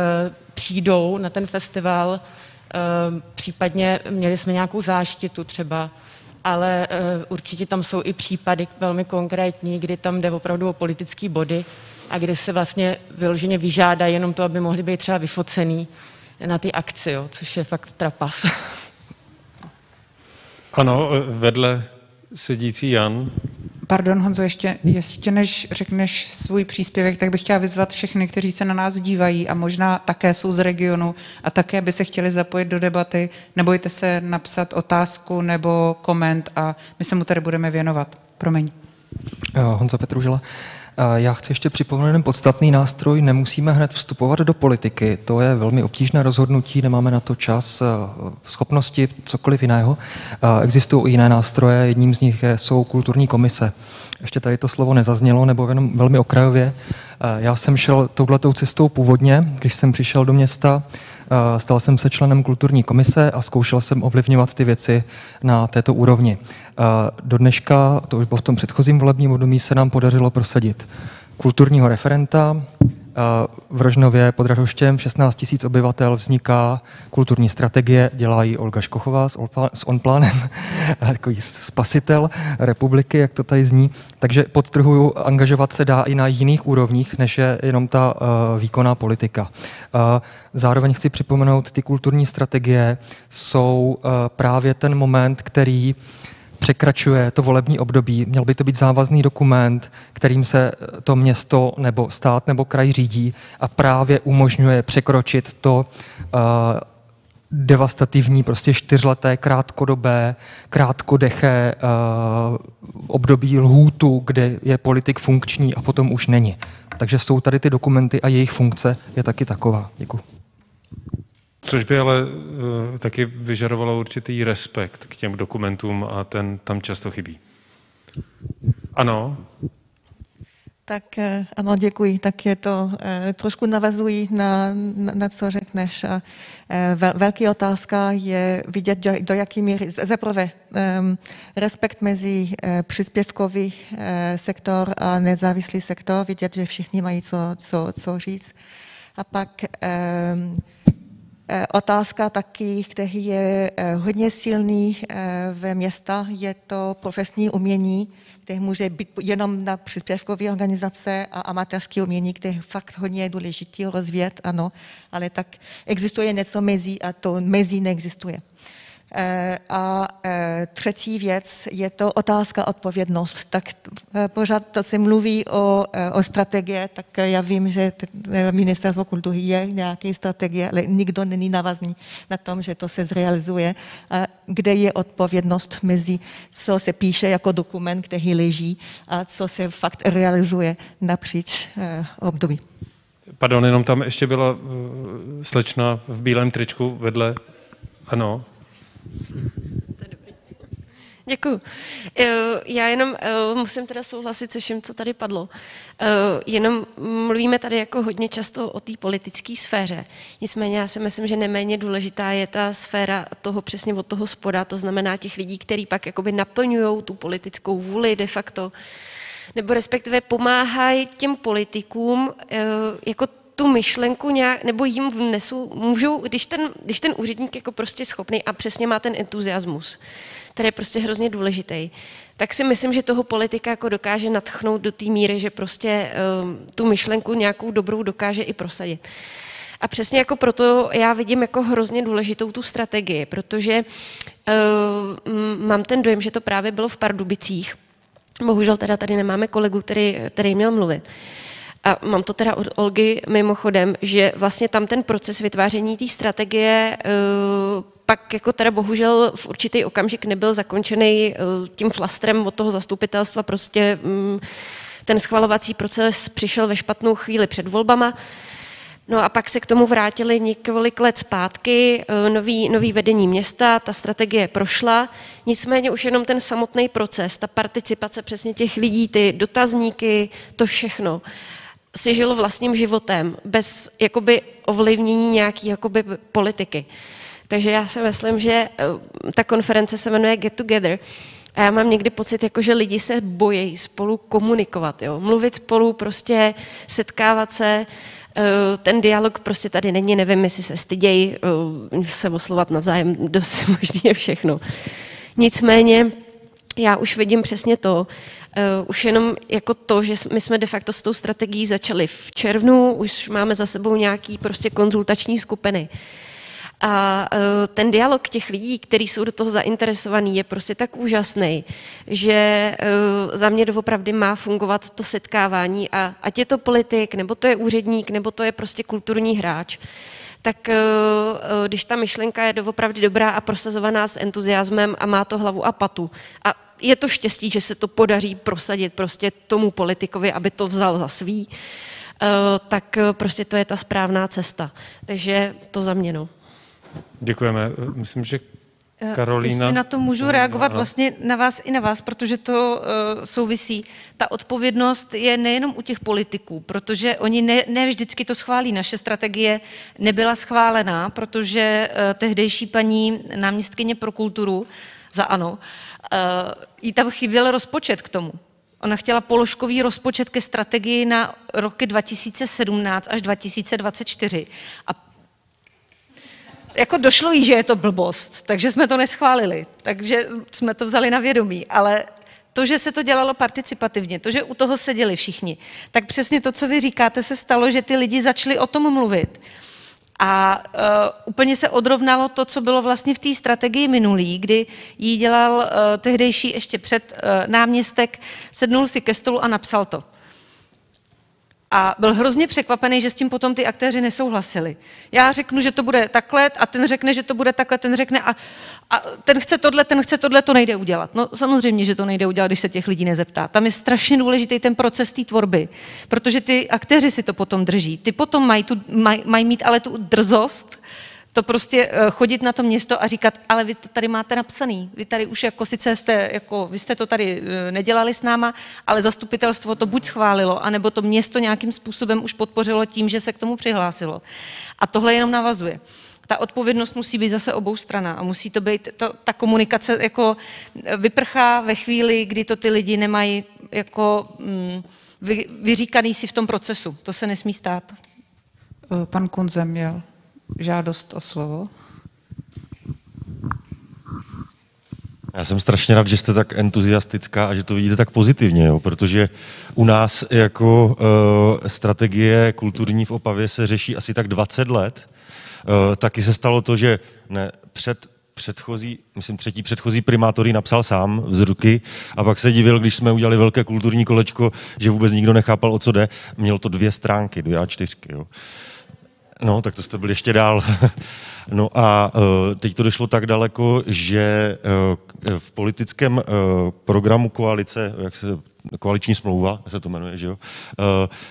přijdou na ten festival, uh, případně měli jsme nějakou záštitu třeba, ale určitě tam jsou i případy velmi konkrétní, kdy tam jde opravdu o politické body a kdy se vlastně vyloženě vyžádá jenom to, aby mohli být třeba vyfocený na ty akci, jo, což je fakt trapas. Ano, vedle sedící Jan. Pardon, Honzo, ještě, ještě než řekneš svůj příspěvek, tak bych chtěla vyzvat všechny, kteří se na nás dívají a možná také jsou z regionu a také by se chtěli zapojit do debaty. Nebojte se napsat otázku nebo koment a my se mu tady budeme věnovat. Promiň. Honza Petružila. Já chci ještě připomenout jeden podstatný nástroj. Nemusíme hned vstupovat do politiky. To je velmi obtížné rozhodnutí, nemáme na to čas, schopnosti, cokoliv jiného. Existují i jiné nástroje, jedním z nich jsou kulturní komise. Ještě tady to slovo nezaznělo, nebo jenom velmi okrajově. Já jsem šel touhletou cestou původně, když jsem přišel do města. Stal jsem se členem kulturní komise a zkoušel jsem ovlivňovat ty věci na této úrovni. Do dneška, to už bylo v tom předchozím volebním období, se nám podařilo prosadit kulturního referenta, v Rožnově pod Radoštěm 16 tisíc obyvatel vzniká kulturní strategie, dělá ji Olga Škochová s Onplánem, takový spasitel republiky, jak to tady zní. Takže podtrhuju, angažovat se dá i na jiných úrovních, než je jenom ta uh, výkonná politika. Uh, zároveň chci připomenout, ty kulturní strategie jsou uh, právě ten moment, který uh, překračuje to volební období. Měl by to být závazný dokument, kterým se to město nebo stát nebo kraj řídí a právě umožňuje překročit to uh, devastativní, prostě čtyřleté, krátkodobé, krátkodeché uh, období lhůtu, kde je politik funkční a potom už není. Takže jsou tady ty dokumenty a jejich funkce je taky taková. Děkuji. Což by ale uh, taky vyžadovalo určitý respekt k těm dokumentům a ten tam často chybí. Ano? Tak eh, ano, děkuji. Tak je to, eh, trošku navazují na, na, na co řekneš. Vel, velký otázka je vidět, do, do jaký míry, zaprvé um, respekt mezi příspěvkový sektor a nezávislý sektor, vidět, že všichni mají co, co, co říct. A pak um, Eh, otázka taky, který je eh, hodně silný eh, ve města, je to profesní umění, které může být jenom na příspěvkové organizace a amatérské umění, které je fakt hodně důležité rozvíjet, ano, ale tak existuje něco mezi a to mezi neexistuje. Eh, a eh, třetí věc je to otázka odpovědnost. Tak eh, pořád se mluví o, o strategie, tak já vím, že ministerstvo kultury je nějaké strategie, ale nikdo není navazný na tom, že to se zrealizuje. A kde je odpovědnost mezi, co se píše jako dokument, který leží, a co se fakt realizuje napříč období. Pardon, jenom tam ještě byla slečna v bílém tričku vedle. Ano, Děkuji. Eh, já jenom eh, musím teda souhlasit se vším, co tady padlo. Eh, jenom mluvíme tady jako hodně často o té politické sféře. Nicméně já si myslím, že neméně důležitá je ta sféra toho přesně od toho spoda, to znamená těch lidí, kteří pak jakoby naplňují tu politickou vůli de facto, nebo respektive pomáhají těm politikům jako tu myšlenku nějak, nebo jim vnesu, můžou, když ten, když ten úředník jako prostě schopný a přesně má ten entuziasmus, který je prostě hrozně důležitý, tak si myslím, že toho politika jako dokáže natchnout do té míry, že prostě um, tu myšlenku nějakou dobrou dokáže i prosadit. A přesně jako proto já vidím jako hrozně důležitou tu strategii, protože uh, mám ten dojem, že to právě bylo v Pardubicích. Bohužel teda tady nemáme kolegu, který, který měl mluvit. Uh, a mám to teda od Olgy mimochodem, že vlastně tam ten proces vytváření té strategie eh, pak jako teda bohužel v určitý okamžik nebyl zakončený eh, tím flastrem od toho zastupitelstva, prostě mm, ten schvalovací proces přišel ve špatnou chvíli před volbama, No a pak se k tomu vrátili několik let zpátky, eh, nový, nový vedení města, ta strategie prošla, nicméně už jenom ten samotný proces, ta participace přesně těch lidí, ty dotazníky, to všechno, si žil vlastním životem, bez jakoby ovlivnění nějaký jakoby politiky. Takže já si myslím, že eh, ta konference se jmenuje Get Together. A já mám někdy pocit, jako, že lidi se bojí spolu komunikovat, jo? mluvit spolu, prostě setkávat se. Eh, ten dialog prostě tady není, nevím, jestli se stydějí eh, se oslovat navzájem, dost možný je všechno. Nicméně já už vidím přesně to, Uh, už jenom jako to, že my jsme de facto s tou strategií začali v červnu, už máme za sebou nějaký prostě konzultační skupiny. A uh, ten dialog těch lidí, kteří jsou do toho zainteresovaní, je prostě tak úžasný, že uh, za mě doopravdy má fungovat to setkávání a ať je to politik, nebo to je úředník, nebo to je prostě kulturní hráč, tak když ta myšlenka je doopravdy dobrá a prosazovaná s entuziasmem a má to hlavu a patu a je to štěstí, že se to podaří prosadit prostě tomu politikovi, aby to vzal za svý, eh, tak prostě to je ta správná cesta. Takže to za mě, no. Děkujeme. Myslím, že Eh, Karolína. Jestli na to můžu reagovat vlastně na vás i na vás, protože to uh, souvisí. Ta odpovědnost je nejenom u těch politiků, protože oni ne, ne vždycky to schválí. Naše strategie nebyla schválená, protože uh, tehdejší paní náměstkyně pro kulturu za ANO, uh, jí tam chyběl rozpočet k tomu. Ona chtěla položkový rozpočet ke strategii na roky 2017 až 2024 a jako došlo jí, že je to blbost, takže jsme to neschválili, takže jsme to vzali na vědomí, ale to, že se to dělalo participativně, to, že u toho seděli všichni, tak přesně to, co vy říkáte, se stalo, že ty lidi začali o tom mluvit. A uh, úplně se odrovnalo to, co bylo vlastně v té strategii minulý, kdy jí dělal uh, tehdejší ještě před uh, náměstek, sednul si ke stolu a napsal to a byl hrozně překvapený, že s tím potom ty aktéři nesouhlasili. Já řeknu, že to bude takhle a ten řekne, že to bude takhle, ten řekne a, a ten chce tohle, ten chce tohle, to nejde udělat. No samozřejmě, že to nejde udělat, když se těch lidí nezeptá. Tam je strašně důležitý ten proces té tvorby, protože ty aktéři si to potom drží. Ty potom mají, tu, maj, mají mít ale tu drzost, to prostě eh, chodit na to město a říkat, ale vy to tady máte napsaný, vy tady už jako sice jste, jako vy jste to tady eh, nedělali s náma, ale zastupitelstvo to buď schválilo, anebo to město nějakým způsobem už podpořilo tím, že se k tomu přihlásilo. A tohle jenom navazuje ta odpovědnost musí být zase obou strana a musí to být, to, ta komunikace jako eh, vyprchá ve chvíli, kdy to ty lidi nemají jako mm, vy, vyříkaný si v tom procesu. To se nesmí stát. Pan Kunze měl žádost o slovo. Já jsem strašně rád, že jste tak entuziastická a že to vidíte tak pozitivně, jo, protože u nás jako uh, strategie kulturní v Opavě se řeší asi tak 20 let. Uh, taky se stalo to, že ne, před předchozí, myslím třetí předchozí primátor ji napsal sám z ruky a pak se divil, když jsme udělali velké kulturní kolečko, že vůbec nikdo nechápal, o co jde. Mělo to dvě stránky, dvě A4. Jo. No, tak to jste byli ještě dál. no a uh, teď to došlo tak daleko, že uh, v politickém uh, programu koalice, jak se, koaliční smlouva, se to jmenuje, že jo,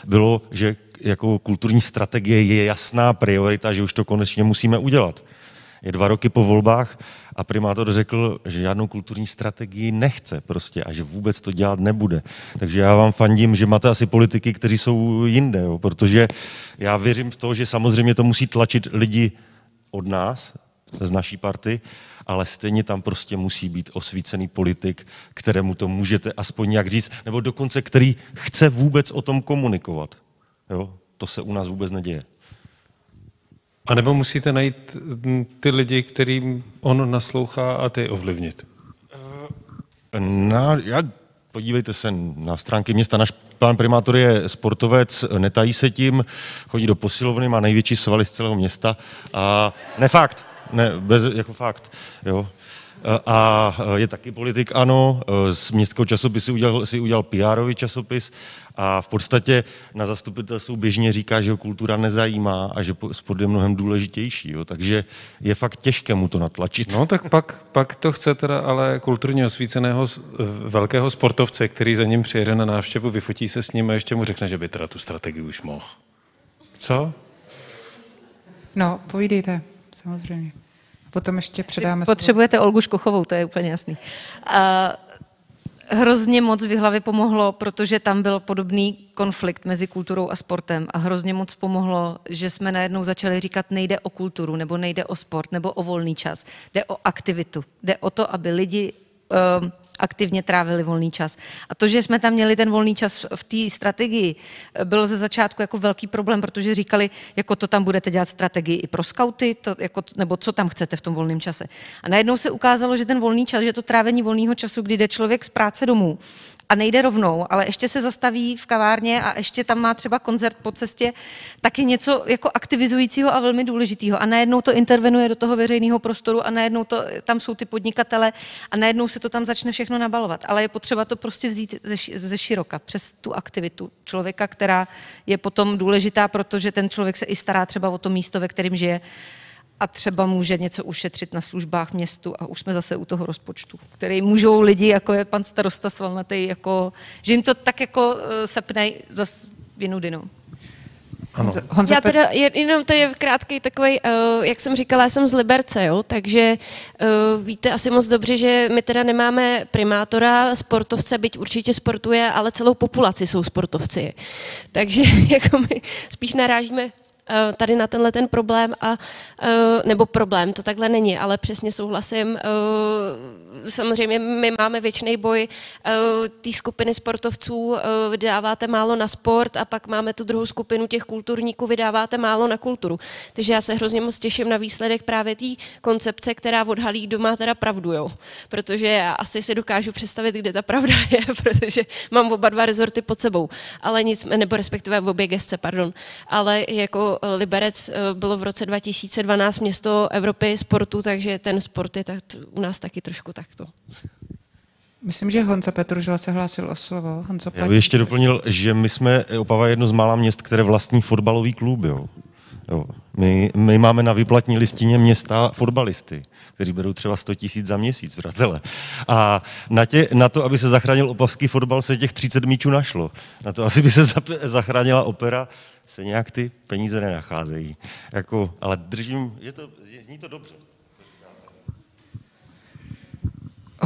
bylo, že jako kulturní strategie je jasná priorita, že už to konečně musíme udělat. Je dva roky po volbách a primátor řekl, že žádnou kulturní strategii nechce prostě a že vůbec to dělat nebude. Takže já vám fandím, že máte asi politiky, kteří jsou jinde, jo, protože já věřím v to, že samozřejmě to musí tlačit lidi od nás, z naší party, ale stejně tam prostě musí být osvícený politik, kterému to můžete aspoň nějak říct, nebo dokonce který chce vůbec o tom komunikovat. Jo? To se u nás vůbec neděje. A nebo musíte najít ty lidi, kterým on naslouchá a ty ovlivnit? Na, já, podívejte se na stránky města. Náš pán primátor je sportovec, netají se tím, chodí do posilovny, má největší svaly z celého města. A ne fakt, ne, bez, jako fakt. Jo a je taky politik, ano, z městského časopisu udělal, si udělal pr časopis a v podstatě na zastupitelstvu běžně říká, že ho kultura nezajímá a že sport je mnohem důležitější. Jo. Takže je fakt těžké mu to natlačit. No tak pak, pak to chce teda ale kulturně osvíceného velkého sportovce, který za ním přijede na návštěvu, vyfotí se s ním a ještě mu řekne, že by teda tu strategii už mohl. Co? No, povídejte, samozřejmě. Potom ještě předáme... Potřebujete slovo. Olgu Škochovou, to je úplně jasný. A hrozně moc v hlavě pomohlo, protože tam byl podobný konflikt mezi kulturou a sportem a hrozně moc pomohlo, že jsme najednou začali říkat, nejde o kulturu, nebo nejde o sport, nebo o volný čas, jde o aktivitu. Jde o to, aby lidi uh, aktivně trávili volný čas. A to, že jsme tam měli ten volný čas v té strategii, bylo ze začátku jako velký problém, protože říkali, jako to tam budete dělat strategii i pro skauty, to, jako, nebo co tam chcete v tom volném čase. A najednou se ukázalo, že ten volný čas, že to trávení volného času, kdy jde člověk z práce domů, a nejde rovnou, ale ještě se zastaví v kavárně a ještě tam má třeba koncert po cestě, taky něco jako aktivizujícího a velmi důležitého. A najednou to intervenuje do toho veřejného prostoru a najednou to, tam jsou ty podnikatele a najednou se to tam začne všechno nabalovat. Ale je potřeba to prostě vzít ze, ze široka, přes tu aktivitu člověka, která je potom důležitá, protože ten člověk se i stará třeba o to místo, ve kterém žije a třeba může něco ušetřit na službách městu a už jsme zase u toho rozpočtu, který můžou lidi, jako je pan starosta Svalnatý, jako, že jim to tak jako uh, sepne zase vinudy, no. Ano. Honza, já teda jenom to je krátký takový, uh, jak jsem říkala, já jsem z Liberce, jo, takže uh, víte asi moc dobře, že my teda nemáme primátora, sportovce, byť určitě sportuje, ale celou populaci jsou sportovci. Takže jako my spíš narážíme Eh, tady na tenhle ten problém a eh, nebo problém, to takhle není, ale přesně souhlasím. Eh, samozřejmě my máme věčný boj té skupiny sportovců, vydáváte málo na sport a pak máme tu druhou skupinu těch kulturníků, vydáváte málo na kulturu. Takže já se hrozně moc těším na výsledek právě té koncepce, která odhalí, kdo má teda pravdu, jo. Protože já asi si dokážu představit, kde ta pravda je, protože mám oba dva rezorty pod sebou, ale nic, nebo respektive obě gestce, pardon. Ale jako Liberec eh, bylo v roce 2012 město Evropy sportu, takže ten sport je tak, u nás taky trošku takto. Myslím, že Honza Petružila se hlásil o slovo. Honzo, Já bych ještě doplnil, že my jsme Opava jedno z mála měst, které vlastní fotbalový klub. Jo. Jo. My, my máme na vyplatní listině města fotbalisty, kteří berou třeba 100 tisíc za měsíc, přátelé. A na, tě, na to, aby se zachránil opavský fotbal, se těch 30 míčů našlo. Na to, asi by se zachránila opera, se nějak ty peníze nenacházejí. Jako, ale držím, je to, je, zní to dobře.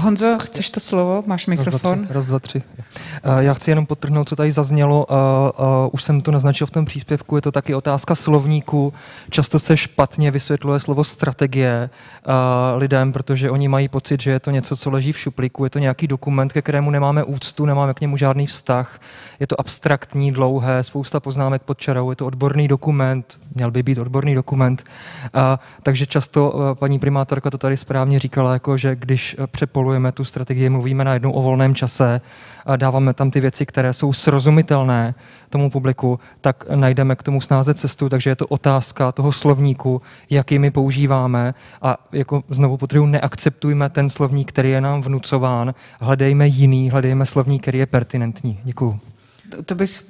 Honzo, chceš to slovo? Máš mikrofon? Raz, dva, tři. Raz, dva, tři. Eh, já chci jenom potrhnout, co tady zaznělo. Uh, uh, už jsem to naznačil v tom příspěvku, je to taky otázka slovníku. Často se špatně vysvětluje slovo strategie lidem, protože oni mají pocit, že je to něco, co leží v šuplíku, je to nějaký dokument, ke kterému nemáme úctu, nemáme k němu žádný vztah. Je to abstraktní, dlouhé, spousta poznámek pod čarou, je to odborný dokument, měl by být odborný dokument. takže často paní primátorka to tady správně říkala, jako že když přepolujeme tu strategii, mluvíme najednou o volném čase, dáváme tam ty věci, které jsou srozumitelné tomu publiku, tak najdeme k tomu snáze cestu, takže je to otázka toho slovníku, jaký my používáme a jako znovu potřebuji, neakceptujme ten slovník, který je nám vnucován, hledejme jiný, hledejme slovník, který je pertinentní. Děkuju. To, to bych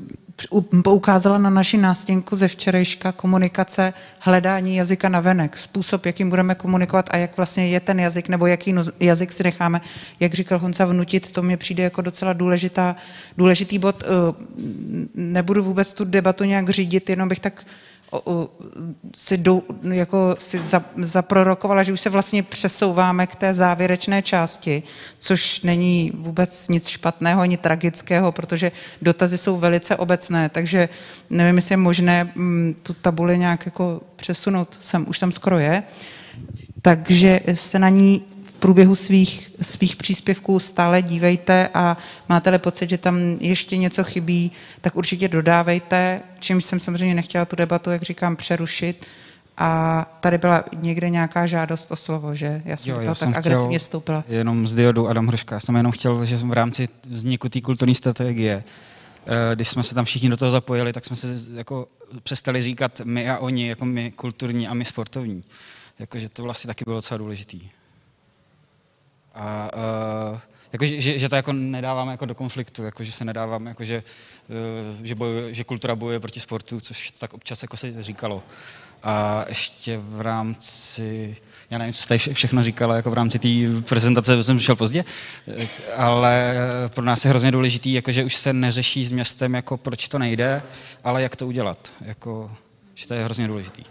poukázala na naši nástěnku ze včerejška komunikace, hledání jazyka na venek, způsob, jakým budeme komunikovat a jak vlastně je ten jazyk, nebo jaký jazyk si necháme, jak říkal Honca, vnutit, to mě přijde jako docela důležitá, důležitý bod. Eh, nebudu vůbec tu debatu nějak řídit, jenom bych tak si, do, jako si za, zaprorokovala, že už se vlastně přesouváme k té závěrečné části, což není vůbec nic špatného ani tragického, protože dotazy jsou velice obecné, takže nevím, jestli je možné m, tu tabuli nějak jako přesunout, sem, už tam skoro je, takže se na ní průběhu svých, svých příspěvků stále dívejte a máte-li pocit, že tam ještě něco chybí, tak určitě dodávejte, čímž jsem samozřejmě nechtěla tu debatu, jak říkám, přerušit. A tady byla někde nějaká žádost o slovo, že? Já jsem jo, já tak jsem agresivně vstoupila. Jenom z diodu Adam Hruška. Já jsem jenom chtěl, že v rámci vzniku té kulturní strategie, eh, když jsme se tam všichni do toho zapojili, tak jsme se jako přestali říkat my a oni, jako my kulturní a my sportovní. Jakože to vlastně taky bylo docela důležitý. A uh, jako, že, že, to jako nedáváme jako do konfliktu, jako, že se nedáváme, jako, že, uh, že, bojuje, že kultura bojuje proti sportu, což tak občas jako se říkalo. A ještě v rámci, já nevím, co jste všechno říkala, jako v rámci té prezentace jsem přišel pozdě, ale pro nás je hrozně důležitý, jako, že už se neřeší s městem, jako proč to nejde, ale jak to udělat. Jako, že to je hrozně důležitý.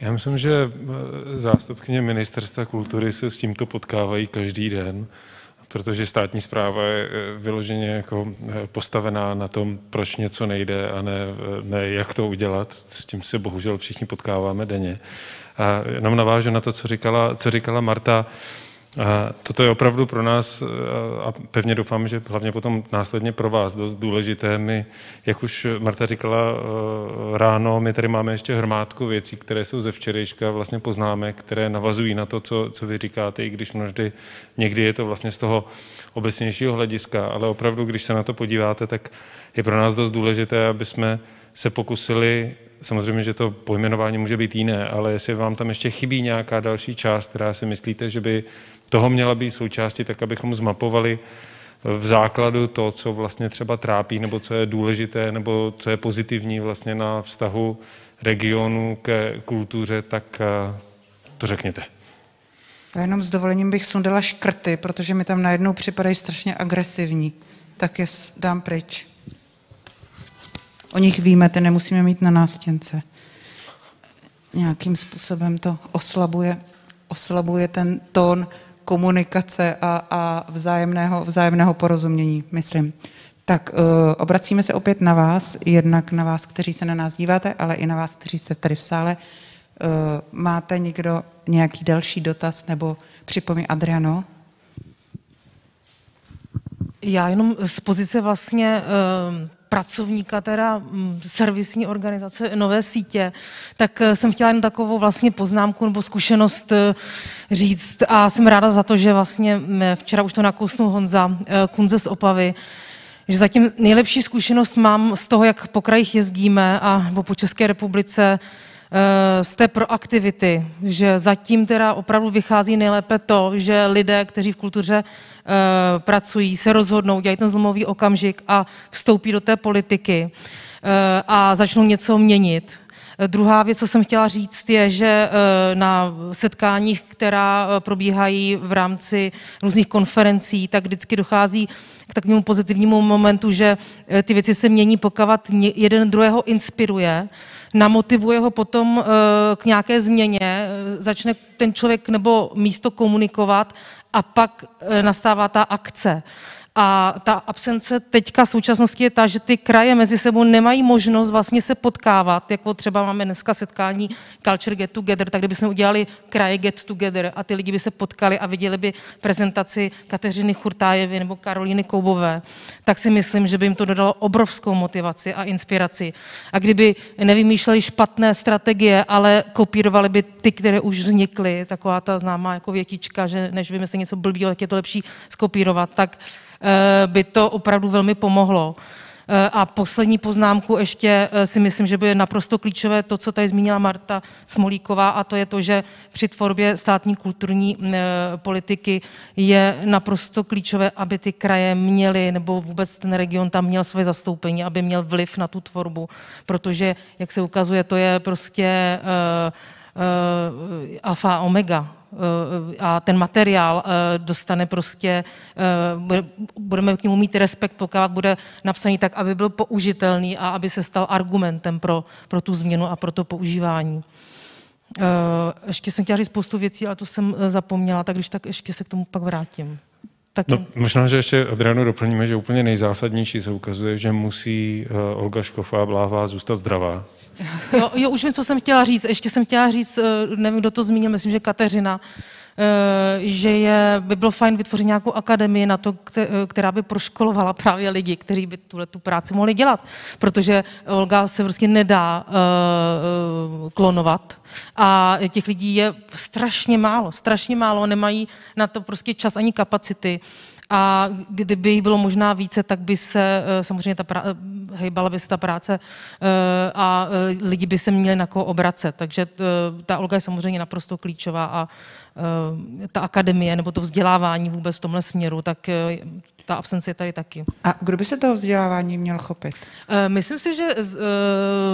Já myslím, že eh, zástupkyně ministerstva kultury se s tímto potkávají každý den, protože státní zpráva je eh, vyloženě jako eh, postavená na tom, proč něco nejde a ne, ne jak to udělat. S tím se bohužel všichni potkáváme denně. A jenom navážu na to, co říkala, co říkala Marta. A toto je opravdu pro nás a pevně doufám, že hlavně potom následně pro vás dost důležité. My, jak už Marta říkala ráno, my tady máme ještě hromádku věcí, které jsou ze včerejška vlastně poznámek, které navazují na to, co, co vy říkáte, i když množdy někdy je to vlastně z toho obecnějšího hlediska, ale opravdu, když se na to podíváte, tak je pro nás dost důležité, aby jsme se pokusili Samozřejmě, že to pojmenování může být jiné, ale jestli vám tam ještě chybí nějaká další část, která si myslíte, že by toho měla být součástí, tak abychom zmapovali v základu to, co vlastně třeba trápí, nebo co je důležité, nebo co je pozitivní vlastně na vztahu regionu ke kultuře, tak to řekněte. Já jenom s dovolením bych sundala škrty, protože mi tam najednou připadají strašně agresivní. Tak je dám pryč. O nich víme, ty nemusíme mít na nástěnce. Nějakým způsobem to oslabuje, oslabuje ten tón komunikace a, a vzájemného, vzájemného porozumění, myslím. Tak uh, obracíme se opět na vás, jednak na vás, kteří se na nás díváte, ale i na vás, kteří jste tady v sále. Uh, máte někdo nějaký další dotaz nebo připomí Adriano? Já jenom z pozice vlastně uh, pracovníka teda mm, servisní organizace Nové sítě, tak jsem chtěla jen takovou vlastně poznámku nebo zkušenost říct a jsem ráda za to, že vlastně včera už to nakousnul Honza Kunze z Opavy, že zatím nejlepší zkušenost mám z toho, jak po krajích jezdíme a nebo po České republice eh, z té proaktivity, že zatím teda opravdu vychází nejlépe to, že lidé, kteří v kultuře eh, pracují, se rozhodnou, dělají ten zlomový okamžik a vstoupí do té politiky eh, a začnou něco měnit. Druhá věc, co jsem chtěla říct, je, že na setkáních, která probíhají v rámci různých konferencí, tak vždycky dochází k takovému pozitivnímu momentu, že eh, ty věci se mění, pokavat jeden druhého inspiruje, namotivuje ho potom eh, k nějaké změně, eh, začne ten člověk nebo místo komunikovat a pak nastává ta akce. A ta absence teďka současnosti je ta, že ty kraje mezi sebou nemají možnost vlastně se potkávat, jako třeba máme dneska setkání Culture Get Together, tak kdybychom udělali kraje Get Together a ty lidi by se potkali a viděli by prezentaci Kateřiny Churtájevy nebo Karolíny Koubové, tak si myslím, že by jim to dodalo obrovskou motivaci a inspiraci. A kdyby nevymýšleli špatné strategie, ale kopírovali by ty, které už vznikly, taková ta známá jako větička, že než vymyslí něco blbýho, tak je to lepší skopírovat, tak by to opravdu velmi pomohlo. Eh, a poslední poznámku ještě eh, si myslím, že bude naprosto klíčové to, co tady zmínila Marta Smolíková, a to je to, že při tvorbě státní kulturní politiky je naprosto klíčové, aby ty kraje měly, nebo vůbec ten region tam měl své zastoupení, aby měl vliv na tu tvorbu, protože, jak se ukazuje, to je prostě uh, uh, alfa omega Eh, a ten materiál eh, dostane prostě, eh, budeme k němu mít respekt, pokud bude napsaný tak, aby byl použitelný a aby se stal argumentem pro, pro tu změnu a pro to používání. Ještě jsem chtěla říct spoustu věcí, ale to jsem zapomněla, tak když tak ještě se k tomu pak vrátím. Taky. No, možná, že ještě Adriano doplníme, že úplně nejzásadnější se ukazuje, že musí Olga Škofá Blává zůstat zdravá, Jo, jo, už vím, co jsem chtěla říct. Ještě jsem chtěla říct, eh, nevím, kdo to zmínil, myslím, že Kateřina, že je, by bylo fajn vytvořit nějakou akademii na to, eh, která by proškolovala právě lidi, kteří by tuhle tu práci mohli dělat. Protože Olga se prostě nedá uh, klonovat a těch lidí je strašně málo, strašně málo, nemají na to prostě čas ani kapacity a kdyby jich bylo možná více, tak by se eh, samozřejmě ta pra- eh, hejbala by se ta práce eh, a lidi by se měli na koho obracet. Takže ta Olga je samozřejmě naprosto klíčová a ta akademie nebo to vzdělávání vůbec v tomhle směru, tak ta absence je tady taky. A kdo by se toho vzdělávání měl chopit? Myslím si, že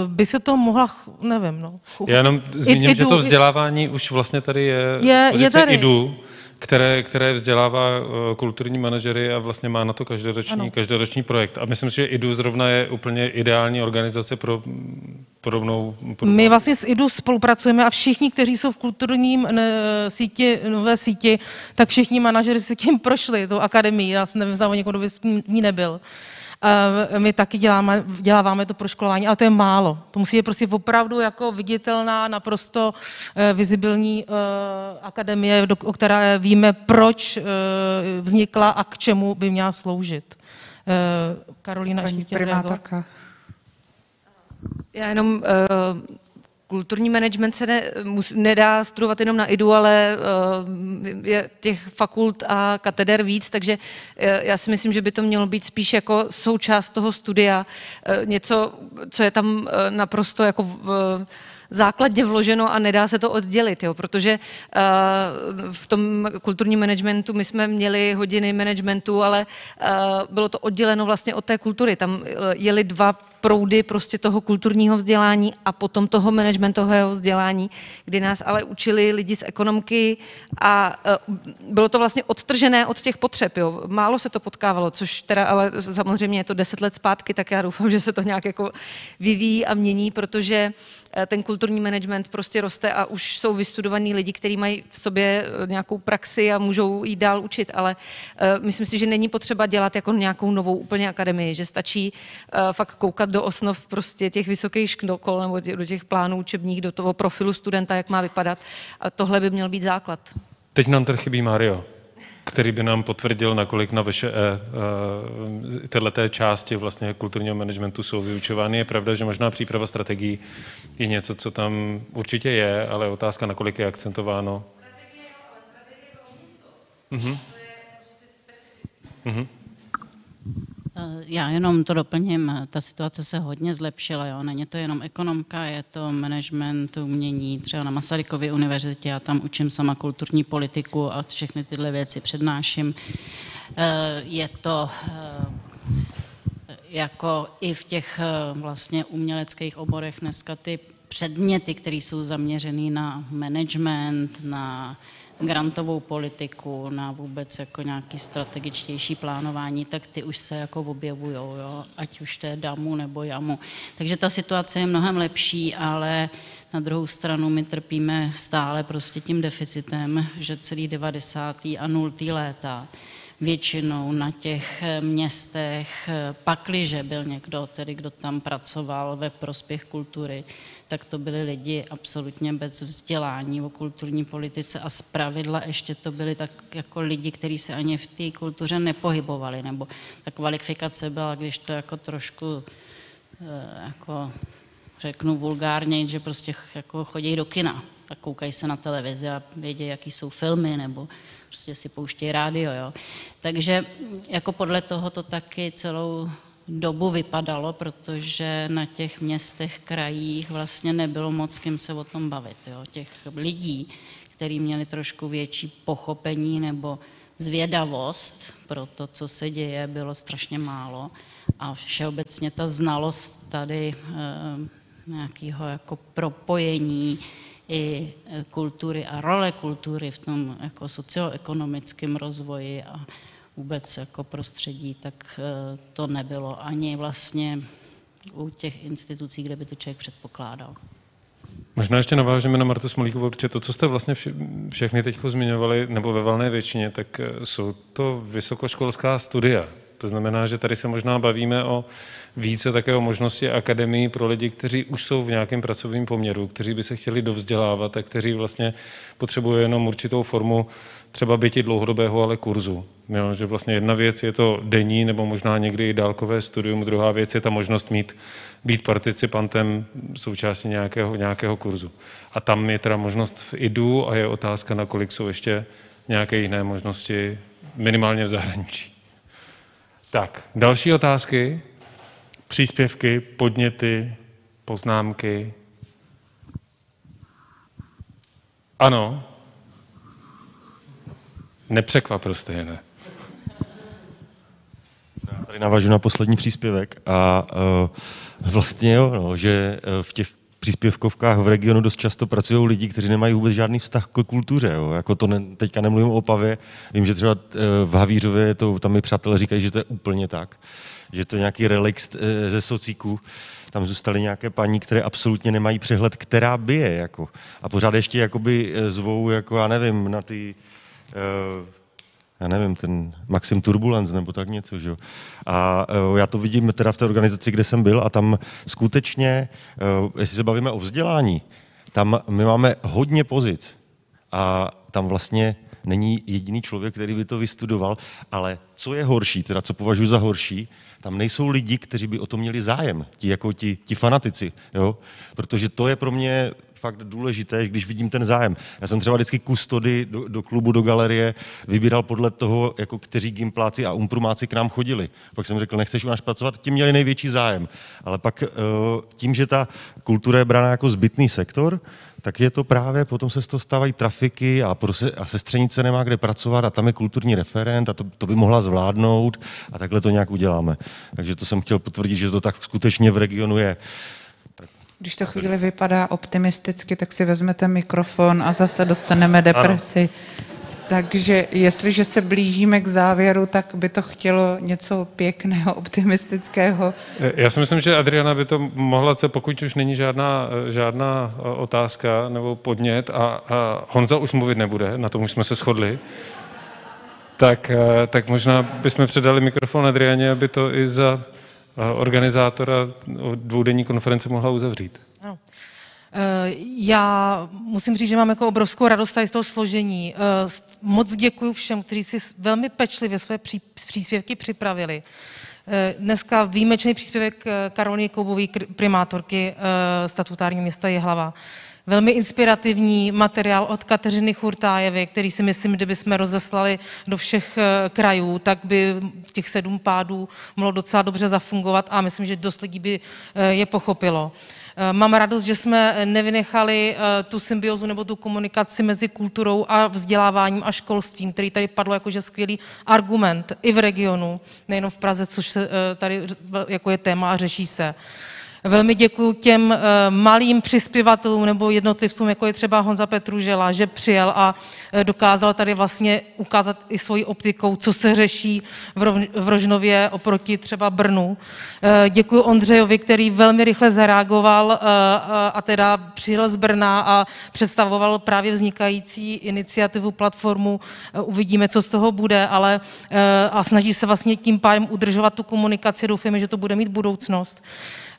by se to mohla, nevím. No. Já jenom zmíním, I, že to vzdělávání už vlastně tady je, je, je tady. IDU, které, které vzdělává eh, kulturní manažery a vlastně má na to každoroční, každoroční projekt. A myslím si, že IDU zrovna je úplně ideální organizace pro podobnou, podobnou... My vlastně s IDU spolupracujeme a všichni, kteří jsou v kulturním ne, síti, nové síti, tak všichni manažery si tím prošli, tou akademii. Já si nevím, zda někoho by v ní nebyl. Uh, my taky děláme, děláváme to proškolování, ale to je málo. To musí být prostě opravdu jako viditelná, naprosto uh, vizibilní uh, akademie, do, o které víme, proč vznikla a k čemu by měla sloužit. Karolína Paní ještě primátorka. Já jenom uh, kulturní management se ne, mus, nedá studovat jenom na IDU, ale uh, je těch fakult a kateder víc, takže uh, já si myslím, že by to mělo být spíš jako součást toho studia, uh, něco, co je tam uh, naprosto jako uh, základně vloženo a nedá se to oddělit, jo, protože uh, v tom kulturním managementu my jsme měli hodiny managementu, ale uh, bylo to odděleno vlastně od té kultury. Tam jeli dva proudy prostě toho kulturního vzdělání a potom toho managementového vzdělání, kdy nás ale učili lidi z ekonomky a bylo to vlastně odtržené od těch potřeb. Jo. Málo se to potkávalo, což teda ale samozřejmě je to deset let zpátky, tak já doufám, že se to nějak jako vyvíjí a mění, protože Eh, ten kulturní management prostě roste a už jsou vystudovaní lidi, kteří mají v sobě eh, nějakou praxi a můžou jít dál učit, ale uh, myslím si, že není potřeba dělat jako nějakou novou úplně akademii, že stačí fakt koukat do osnov prostě těch vysokých škol nebo do těch plánů učebních, do toho profilu studenta, jak má vypadat a tohle by měl být základ. Teď nám tady chybí Mario který by nám potvrdil, nakolik na VŠE tyhle té části vlastně kulturního managementu jsou vyučovány. Je pravda, že možná příprava strategií je něco, co tam určitě je, ale otázka, nakolik je akcentováno. Mhm. Mhm. Eh, já jenom to doplním, ta situace se hodně zlepšila, jo. není to jenom ekonomka, je to management, umění, třeba na Masarykově univerzitě, já tam učím sama kulturní politiku a všechny tyhle věci přednáším. Eh, je to eh, jako i v těch vlastně uměleckých oborech dneska ty předměty, které jsou zaměřené na management, na grantovou politiku, na vůbec jako nějaký strategičtější plánování, tak ty už se jako objevují, jo? ať už to je damu nebo jamu. Takže ta situace je mnohem lepší, ale na druhou stranu my trpíme stále prostě tím deficitem, že celý 90. a 0. léta většinou na těch městech, pakliže byl někdo, tedy kdo tam pracoval ve prospěch kultury, tak to byli lidi absolutně bez vzdělání o kulturní politice a zpravidla ještě to byli tak jako lidi, kteří se ani v té kultuře nepohybovali, nebo ta kvalifikace byla, když to jako trošku eh, jako řeknu vulgárně, že prostě jako chodí do kina a koukají se na televizi a vědí, jaký jsou filmy, nebo prostě si pouštějí rádio, jo. Takže jako podle toho to taky celou dobu vypadalo, protože na těch městech, krajích vlastně nebylo moc kým se o tom bavit. Jo. Těch lidí, kteří měli trošku větší pochopení nebo zvědavost pro to, co se děje, bylo strašně málo. A všeobecně ta znalost tady e, nějakého jako propojení i kultury a role kultury v tom jako socioekonomickém rozvoji a vůbec jako prostředí, tak eh, to nebylo ani vlastně u těch institucí, kde by to člověk předpokládal. Možná ještě navážeme na Martu Smolíkovou, protože to, co jste vlastně všechny teď zmiňovali, nebo ve valné většině, tak eh, jsou to vysokoškolská studia. To znamená, že tady se možná bavíme o více také o možnosti akademii pro lidi, kteří už jsou v nějakém pracovním poměru, kteří by se chtěli dovzdělávat a kteří vlastně potřebují jenom určitou formu třeba bytí dlouhodobého, ale kurzu. Jo, že vlastně jedna věc je to denní nebo možná někdy i dálkové studium, druhá věc je ta možnost mít, být participantem součástí nějakého, nějakého kurzu. A tam je teda možnost v IDU a je otázka, nakolik jsou ještě nějaké jiné možnosti, minimálně v zahraničí. Tak, další otázky, příspěvky, podněty, poznámky. Ano, nepřekvapil jste je, ne? Já tady navážu na poslední příspěvek a uh, vlastně jo, no, že uh, v těch příspěvkovkách v regionu dost často pracují lidi, kteří nemají vůbec žádný vztah k kultuře. Jo. Jako to ne, teďka nemluvím o Opavě, vím, že třeba uh, v Havířově, to, tam mi přátelé říkají, že to je úplně tak, že to je nějaký relikt uh, ze socíku, tam zůstaly nějaké paní, které absolutně nemají přehled, která bije, jako. A pořád ještě jakoby zvou, jako já nevím, na ty uh, já nevím, ten Maxim Turbulence nebo tak něco, že A uh, já to vidím teda v té organizaci, kde jsem byl a tam skutečně, uh, jestli se bavíme o vzdělání, tam my máme hodně pozic a tam vlastně není jediný člověk, který by to vystudoval, ale co je horší, teda co považuji za horší, tam nejsou lidi, kteří by o to měli zájem, ti jako ti, ti fanatici, jo? protože to je pro mě fakt důležité, když vidím ten zájem. Já jsem třeba vždycky kustody do, do klubu, do galerie vybíral podle toho, jako kteří gimpláci a umprumáci k nám chodili. Pak jsem řekl, nechceš u nás pracovat, ti měli největší zájem. Ale pak eh, tím, že ta kultura je brána jako zbytný sektor, tak je to právě, potom se z toho stávají trafiky a, se, a sestřenice nemá kde pracovat a tam je kulturní referent a to, to by mohla zvládnout a takhle to nějak uděláme. Takže to jsem chtěl potvrdit, že to tak skutečně v regionu je. Když to chvíli vypadá optimisticky, tak si vezmete mikrofon a zase dostaneme depresi. Ano. Takže jestliže se blížíme k závěru, tak by to chtělo něco pěkného, optimistického. Já si myslím, že Adriana by to mohla, pokud už není žádná, žádná otázka nebo podnět a, a Honza už mluvit nebude, na tom už jsme se shodli, tak, tak možná bychom předali mikrofon Adrianě, aby to i za organizátora dvoudenní konference mohla uzavřít. Ano. Eh, já musím říct, že mám jako obrovskou radost tady z toho složení. Eh, moc děkuji všem, kteří si velmi pečlivě své příspěvky připravili. Eh, dneska výjimečný příspěvek Karoliny Koubové, primátorky statutárního města Jihlava. Velmi inspirativní materiál od Kateřiny Churtájevy, který si myslím, kdyby jsme rozeslali do všech krajů, tak by těch sedm pádů mohlo docela dobře zafungovat a myslím, že dost lidí by je pochopilo. Eh, mám radost, že jsme nevynechali eh, tu symbiozu nebo tu komunikaci mezi kulturou a vzděláváním a školstvím, který tady padlo jakože skvělý argument i v regionu, nejenom v Praze, což se eh, tady jako je téma a řeší se. Velmi děkuji těm eh, malým přispěvatelům nebo jednotlivcům, jako je třeba Honza Petružela, že přijel a eh, dokázal tady vlastně ukázat i svojí optikou, co se řeší v Rožnově oproti třeba Brnu. Eh, děkuji Ondřejovi, který velmi rychle zareagoval a teda přijel z Brna a představoval právě vznikající iniciativu, platformu. Uvidíme, co z toho bude, ale a snaží se vlastně tím pádem udržovat tu komunikaci. Doufáme, že to bude mít budoucnost.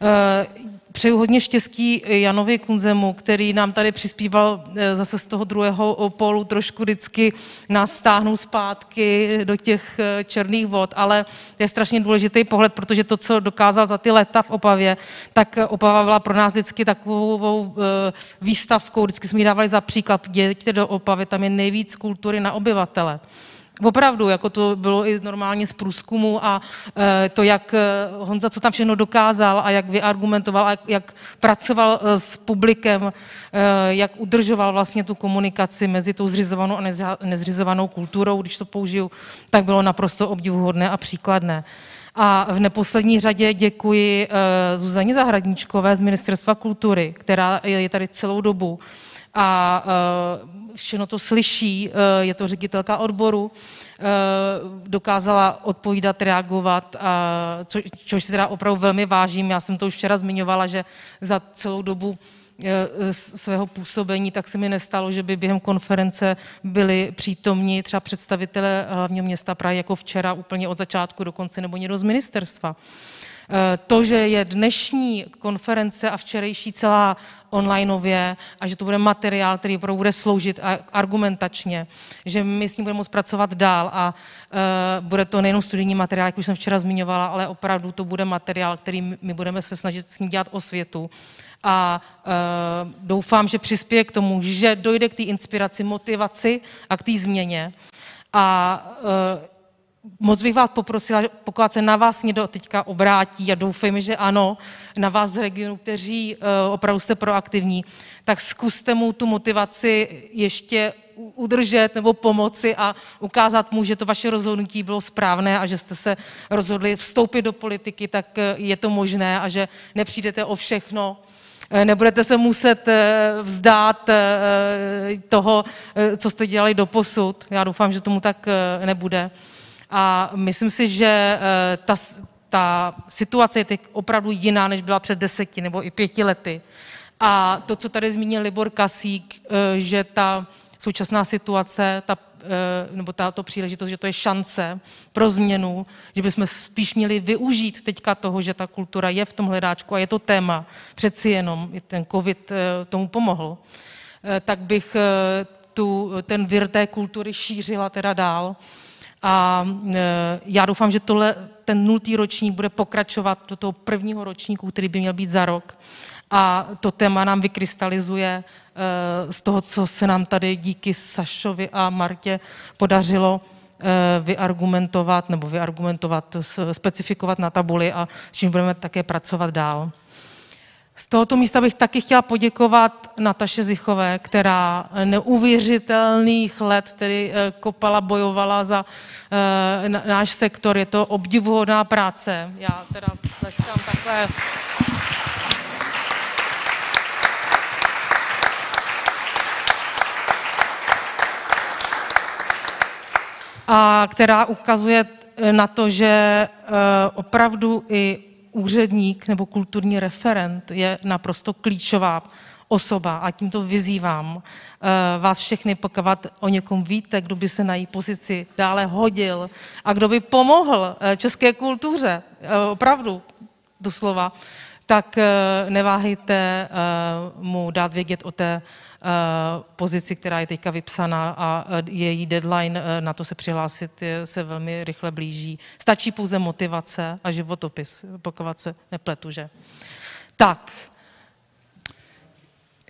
Eh, přeju hodně štěstí Janovi Kunzemu, který nám tady přispíval eh, zase z toho druhého polu trošku vždycky nás stáhnout zpátky do těch eh, černých vod, ale je strašně důležitý pohled, protože to, co dokázal za ty léta v Opavě, tak Opava byla pro nás vždycky takovou výstavkou, vždycky jsme ji dávali za příklad, jděte do Opavy, tam je nejvíc kultury na obyvatele. Opravdu, jako to bylo i normálně z průzkumu a e, to, jak e, Honza, co tam všechno dokázal a jak vyargumentoval a jak pracoval e, s publikem, jak udržoval vlastně tu komunikaci mezi tou zřizovanou a nezřizovanou kulturou, když to použiju, tak bylo naprosto obdivuhodné a příkladné. A v neposlední řadě děkuji Zuzaně Zahradníčkové z Ministerstva kultury, která je tady celou dobu a všechno to slyší, eh, je to ředitelka odboru, eh, dokázala odpovídat, reagovat, co, což si teda opravdu velmi vážím. Já jsem to už včera zmiňovala, že za celou dobu eh, svého působení, tak se mi nestalo, že by během konference byli přítomní třeba představitelé hlavního města Prahy, jako včera úplně od začátku do konce, nebo někdo z ministerstva. Eh, to, že je dnešní konference a včerejší celá onlineově a že to bude materiál, který bude sloužit argumentačně, že my s ním budeme moct pracovat dál a uh, bude to nejenom studijní materiál, jak už jsem včera zmiňovala, ale opravdu to bude materiál, který my budeme se snažit s ním dělat osvětu a uh, doufám, že přispěje k tomu, že dojde k té inspiraci, motivaci a k té změně. A uh, Moc bych vás poprosila, pokud se na vás někdo teďka obrátí a doufejme, že ano, na vás z regionu, kteří uh, opravdu jste proaktivní, tak zkuste mu tu motivaci ještě udržet nebo pomoci a ukázat mu, že to vaše rozhodnutí bylo správné a že jste se rozhodli vstoupit do politiky, tak eh, je to možné a že nepřijdete o všechno, eh, Nebudete se muset vzdát toho, co jste dělali do posud. Já doufám, že tomu tak nebude. A myslím si, že eh, ta, ta situace je teď opravdu jiná, než byla před deseti nebo i pěti lety. A to, co tady zmínil Libor Kasík, eh, že ta současná situace, ta, eh, nebo tato příležitost, že to je šance pro změnu, že bychom spíš měli využít teďka toho, že ta kultura je v tom hledáčku a je to téma, přeci jenom i ten covid tomu pomohl, tak bych tu, ten vir té kultury šířila teda dál a e, já doufám, že tohle, ten nultý ročník bude pokračovat do toho prvního ročníku, který by měl být za rok. A to téma nám vykrystalizuje eh, z toho, co se nám tady díky Sašovi a Martě podařilo eh, vyargumentovat nebo vyargumentovat, specifikovat na tabuli a s čím budeme také pracovat dál. Z tohoto místa bych taky chtěla poděkovat Nataše Zichové, která neuvěřitelných let tedy eh, kopala, bojovala za náš sektor. Je to obdivuhodná práce. Já teda tleskám takhle. a která ukazuje eh, na to, že eh, opravdu i úředník nebo kulturní referent je naprosto klíčová osoba a tímto vyzývám eh, vás všechny, pokud o někom víte, kdo by se na její pozici dále hodil a kdo by pomohl české kultuře, opravdu doslova, tak neváhejte mu dát vědět o té Eh, pozici, která je teďka vypsaná a eh, její deadline eh, na to se přihlásit se velmi rychle blíží. Stačí pouze motivace a životopis, pokud se nepletu, že? Tak,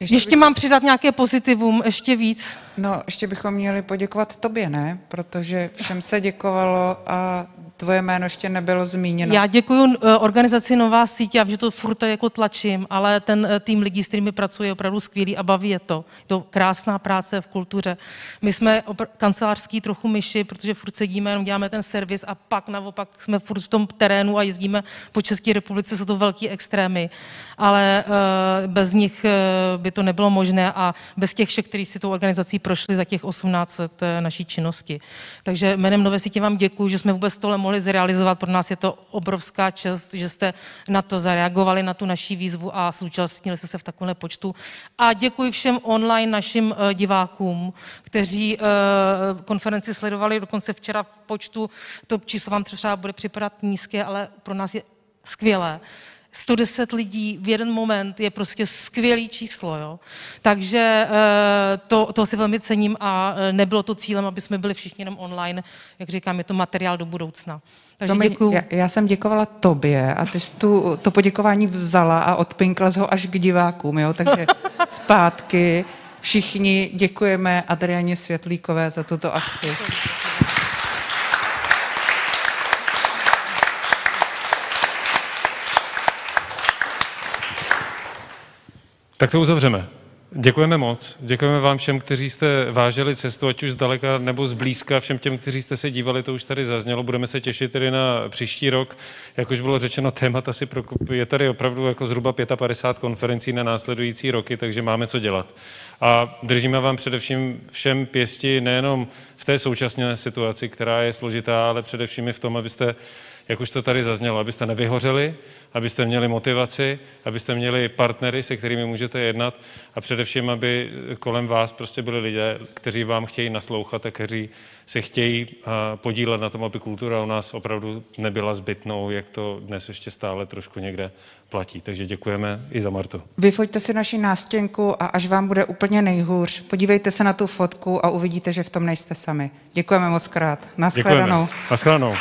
ještě, ještě bych... mám přidat nějaké pozitivum, ještě víc. No, ještě bychom měli poděkovat tobě, ne? Protože všem se děkovalo a tvoje jméno ještě nebylo zmíněno. Já děkuji eh, organizaci Nová síť, já že to furt jako tlačím, ale ten eh, tým lidí, s kterými pracuji, je opravdu skvělý a baví je to. Je to krásná práce v kultuře. My jsme kancelářský trochu myši, protože furt sedíme, jenom děláme ten servis a pak naopak jsme furt v tom terénu a jezdíme po České republice, jsou to velký extrémy, ale uh, bez nich by to nebylo možné a bez těch všech, kteří si tou organizací prošli za těch 18 let uh, naší činnosti. Takže jménem Nové sítě vám děkuji, že jsme vůbec tohle mohli zrealizovat. Pro nás je to obrovská čest, že jste na to zareagovali, na tu naší výzvu a zúčastnili jste se v takovém počtu. A děkuji všem online našim eh, divákům, kteří eh, konferenci sledovali dokonce včera v počtu. To číslo vám třeba bude připadat nízké, ale pro nás je skvělé 110 lidí v jeden moment je prostě skvělý číslo. Jo? Takže eh, to, to si velmi cením a eh, nebylo to cílem, aby jsme byli všichni jenom online. Jak říkám, je to materiál do budoucna. Takže Tomi, děkuju. Já, já jsem děkovala tobě a ty jsi tu, to poděkování vzala a odpinkla ho až k divákům. Jo? Takže zpátky všichni děkujeme Adrianě Světlíkové za tuto akci. Tak to uzavřeme. Děkujeme moc. Děkujeme vám všem, kteří jste vážili cestu, ať už zdaleka nebo zblízka. Všem těm, kteří jste se dívali, to už tady zaznělo. Budeme se těšit tedy na příští rok. Jak už bylo řečeno, témat asi pro, je tady opravdu jako zhruba 55 konferencí na následující roky, takže máme co dělat. A držíme vám především všem pěsti nejenom v té současné situaci, která je složitá, ale především i v tom, abyste jak už to tady zaznělo, abyste nevyhořeli, abyste měli motivaci, abyste měli partnery, se kterými můžete jednat a především, aby kolem vás prostě byli lidé, kteří vám chtějí naslouchat a kteří se chtějí podílet na tom, aby kultura u nás opravdu nebyla zbytnou, jak to dnes ještě stále trošku někde platí. Takže děkujeme i za Martu. Vyfoďte si naši nástěnku a až vám bude úplně nejhůř, podívejte se na tu fotku a uvidíte, že v tom nejste sami. Děkujeme moc krát. Naschledanou. Děkujeme. Naschledanou.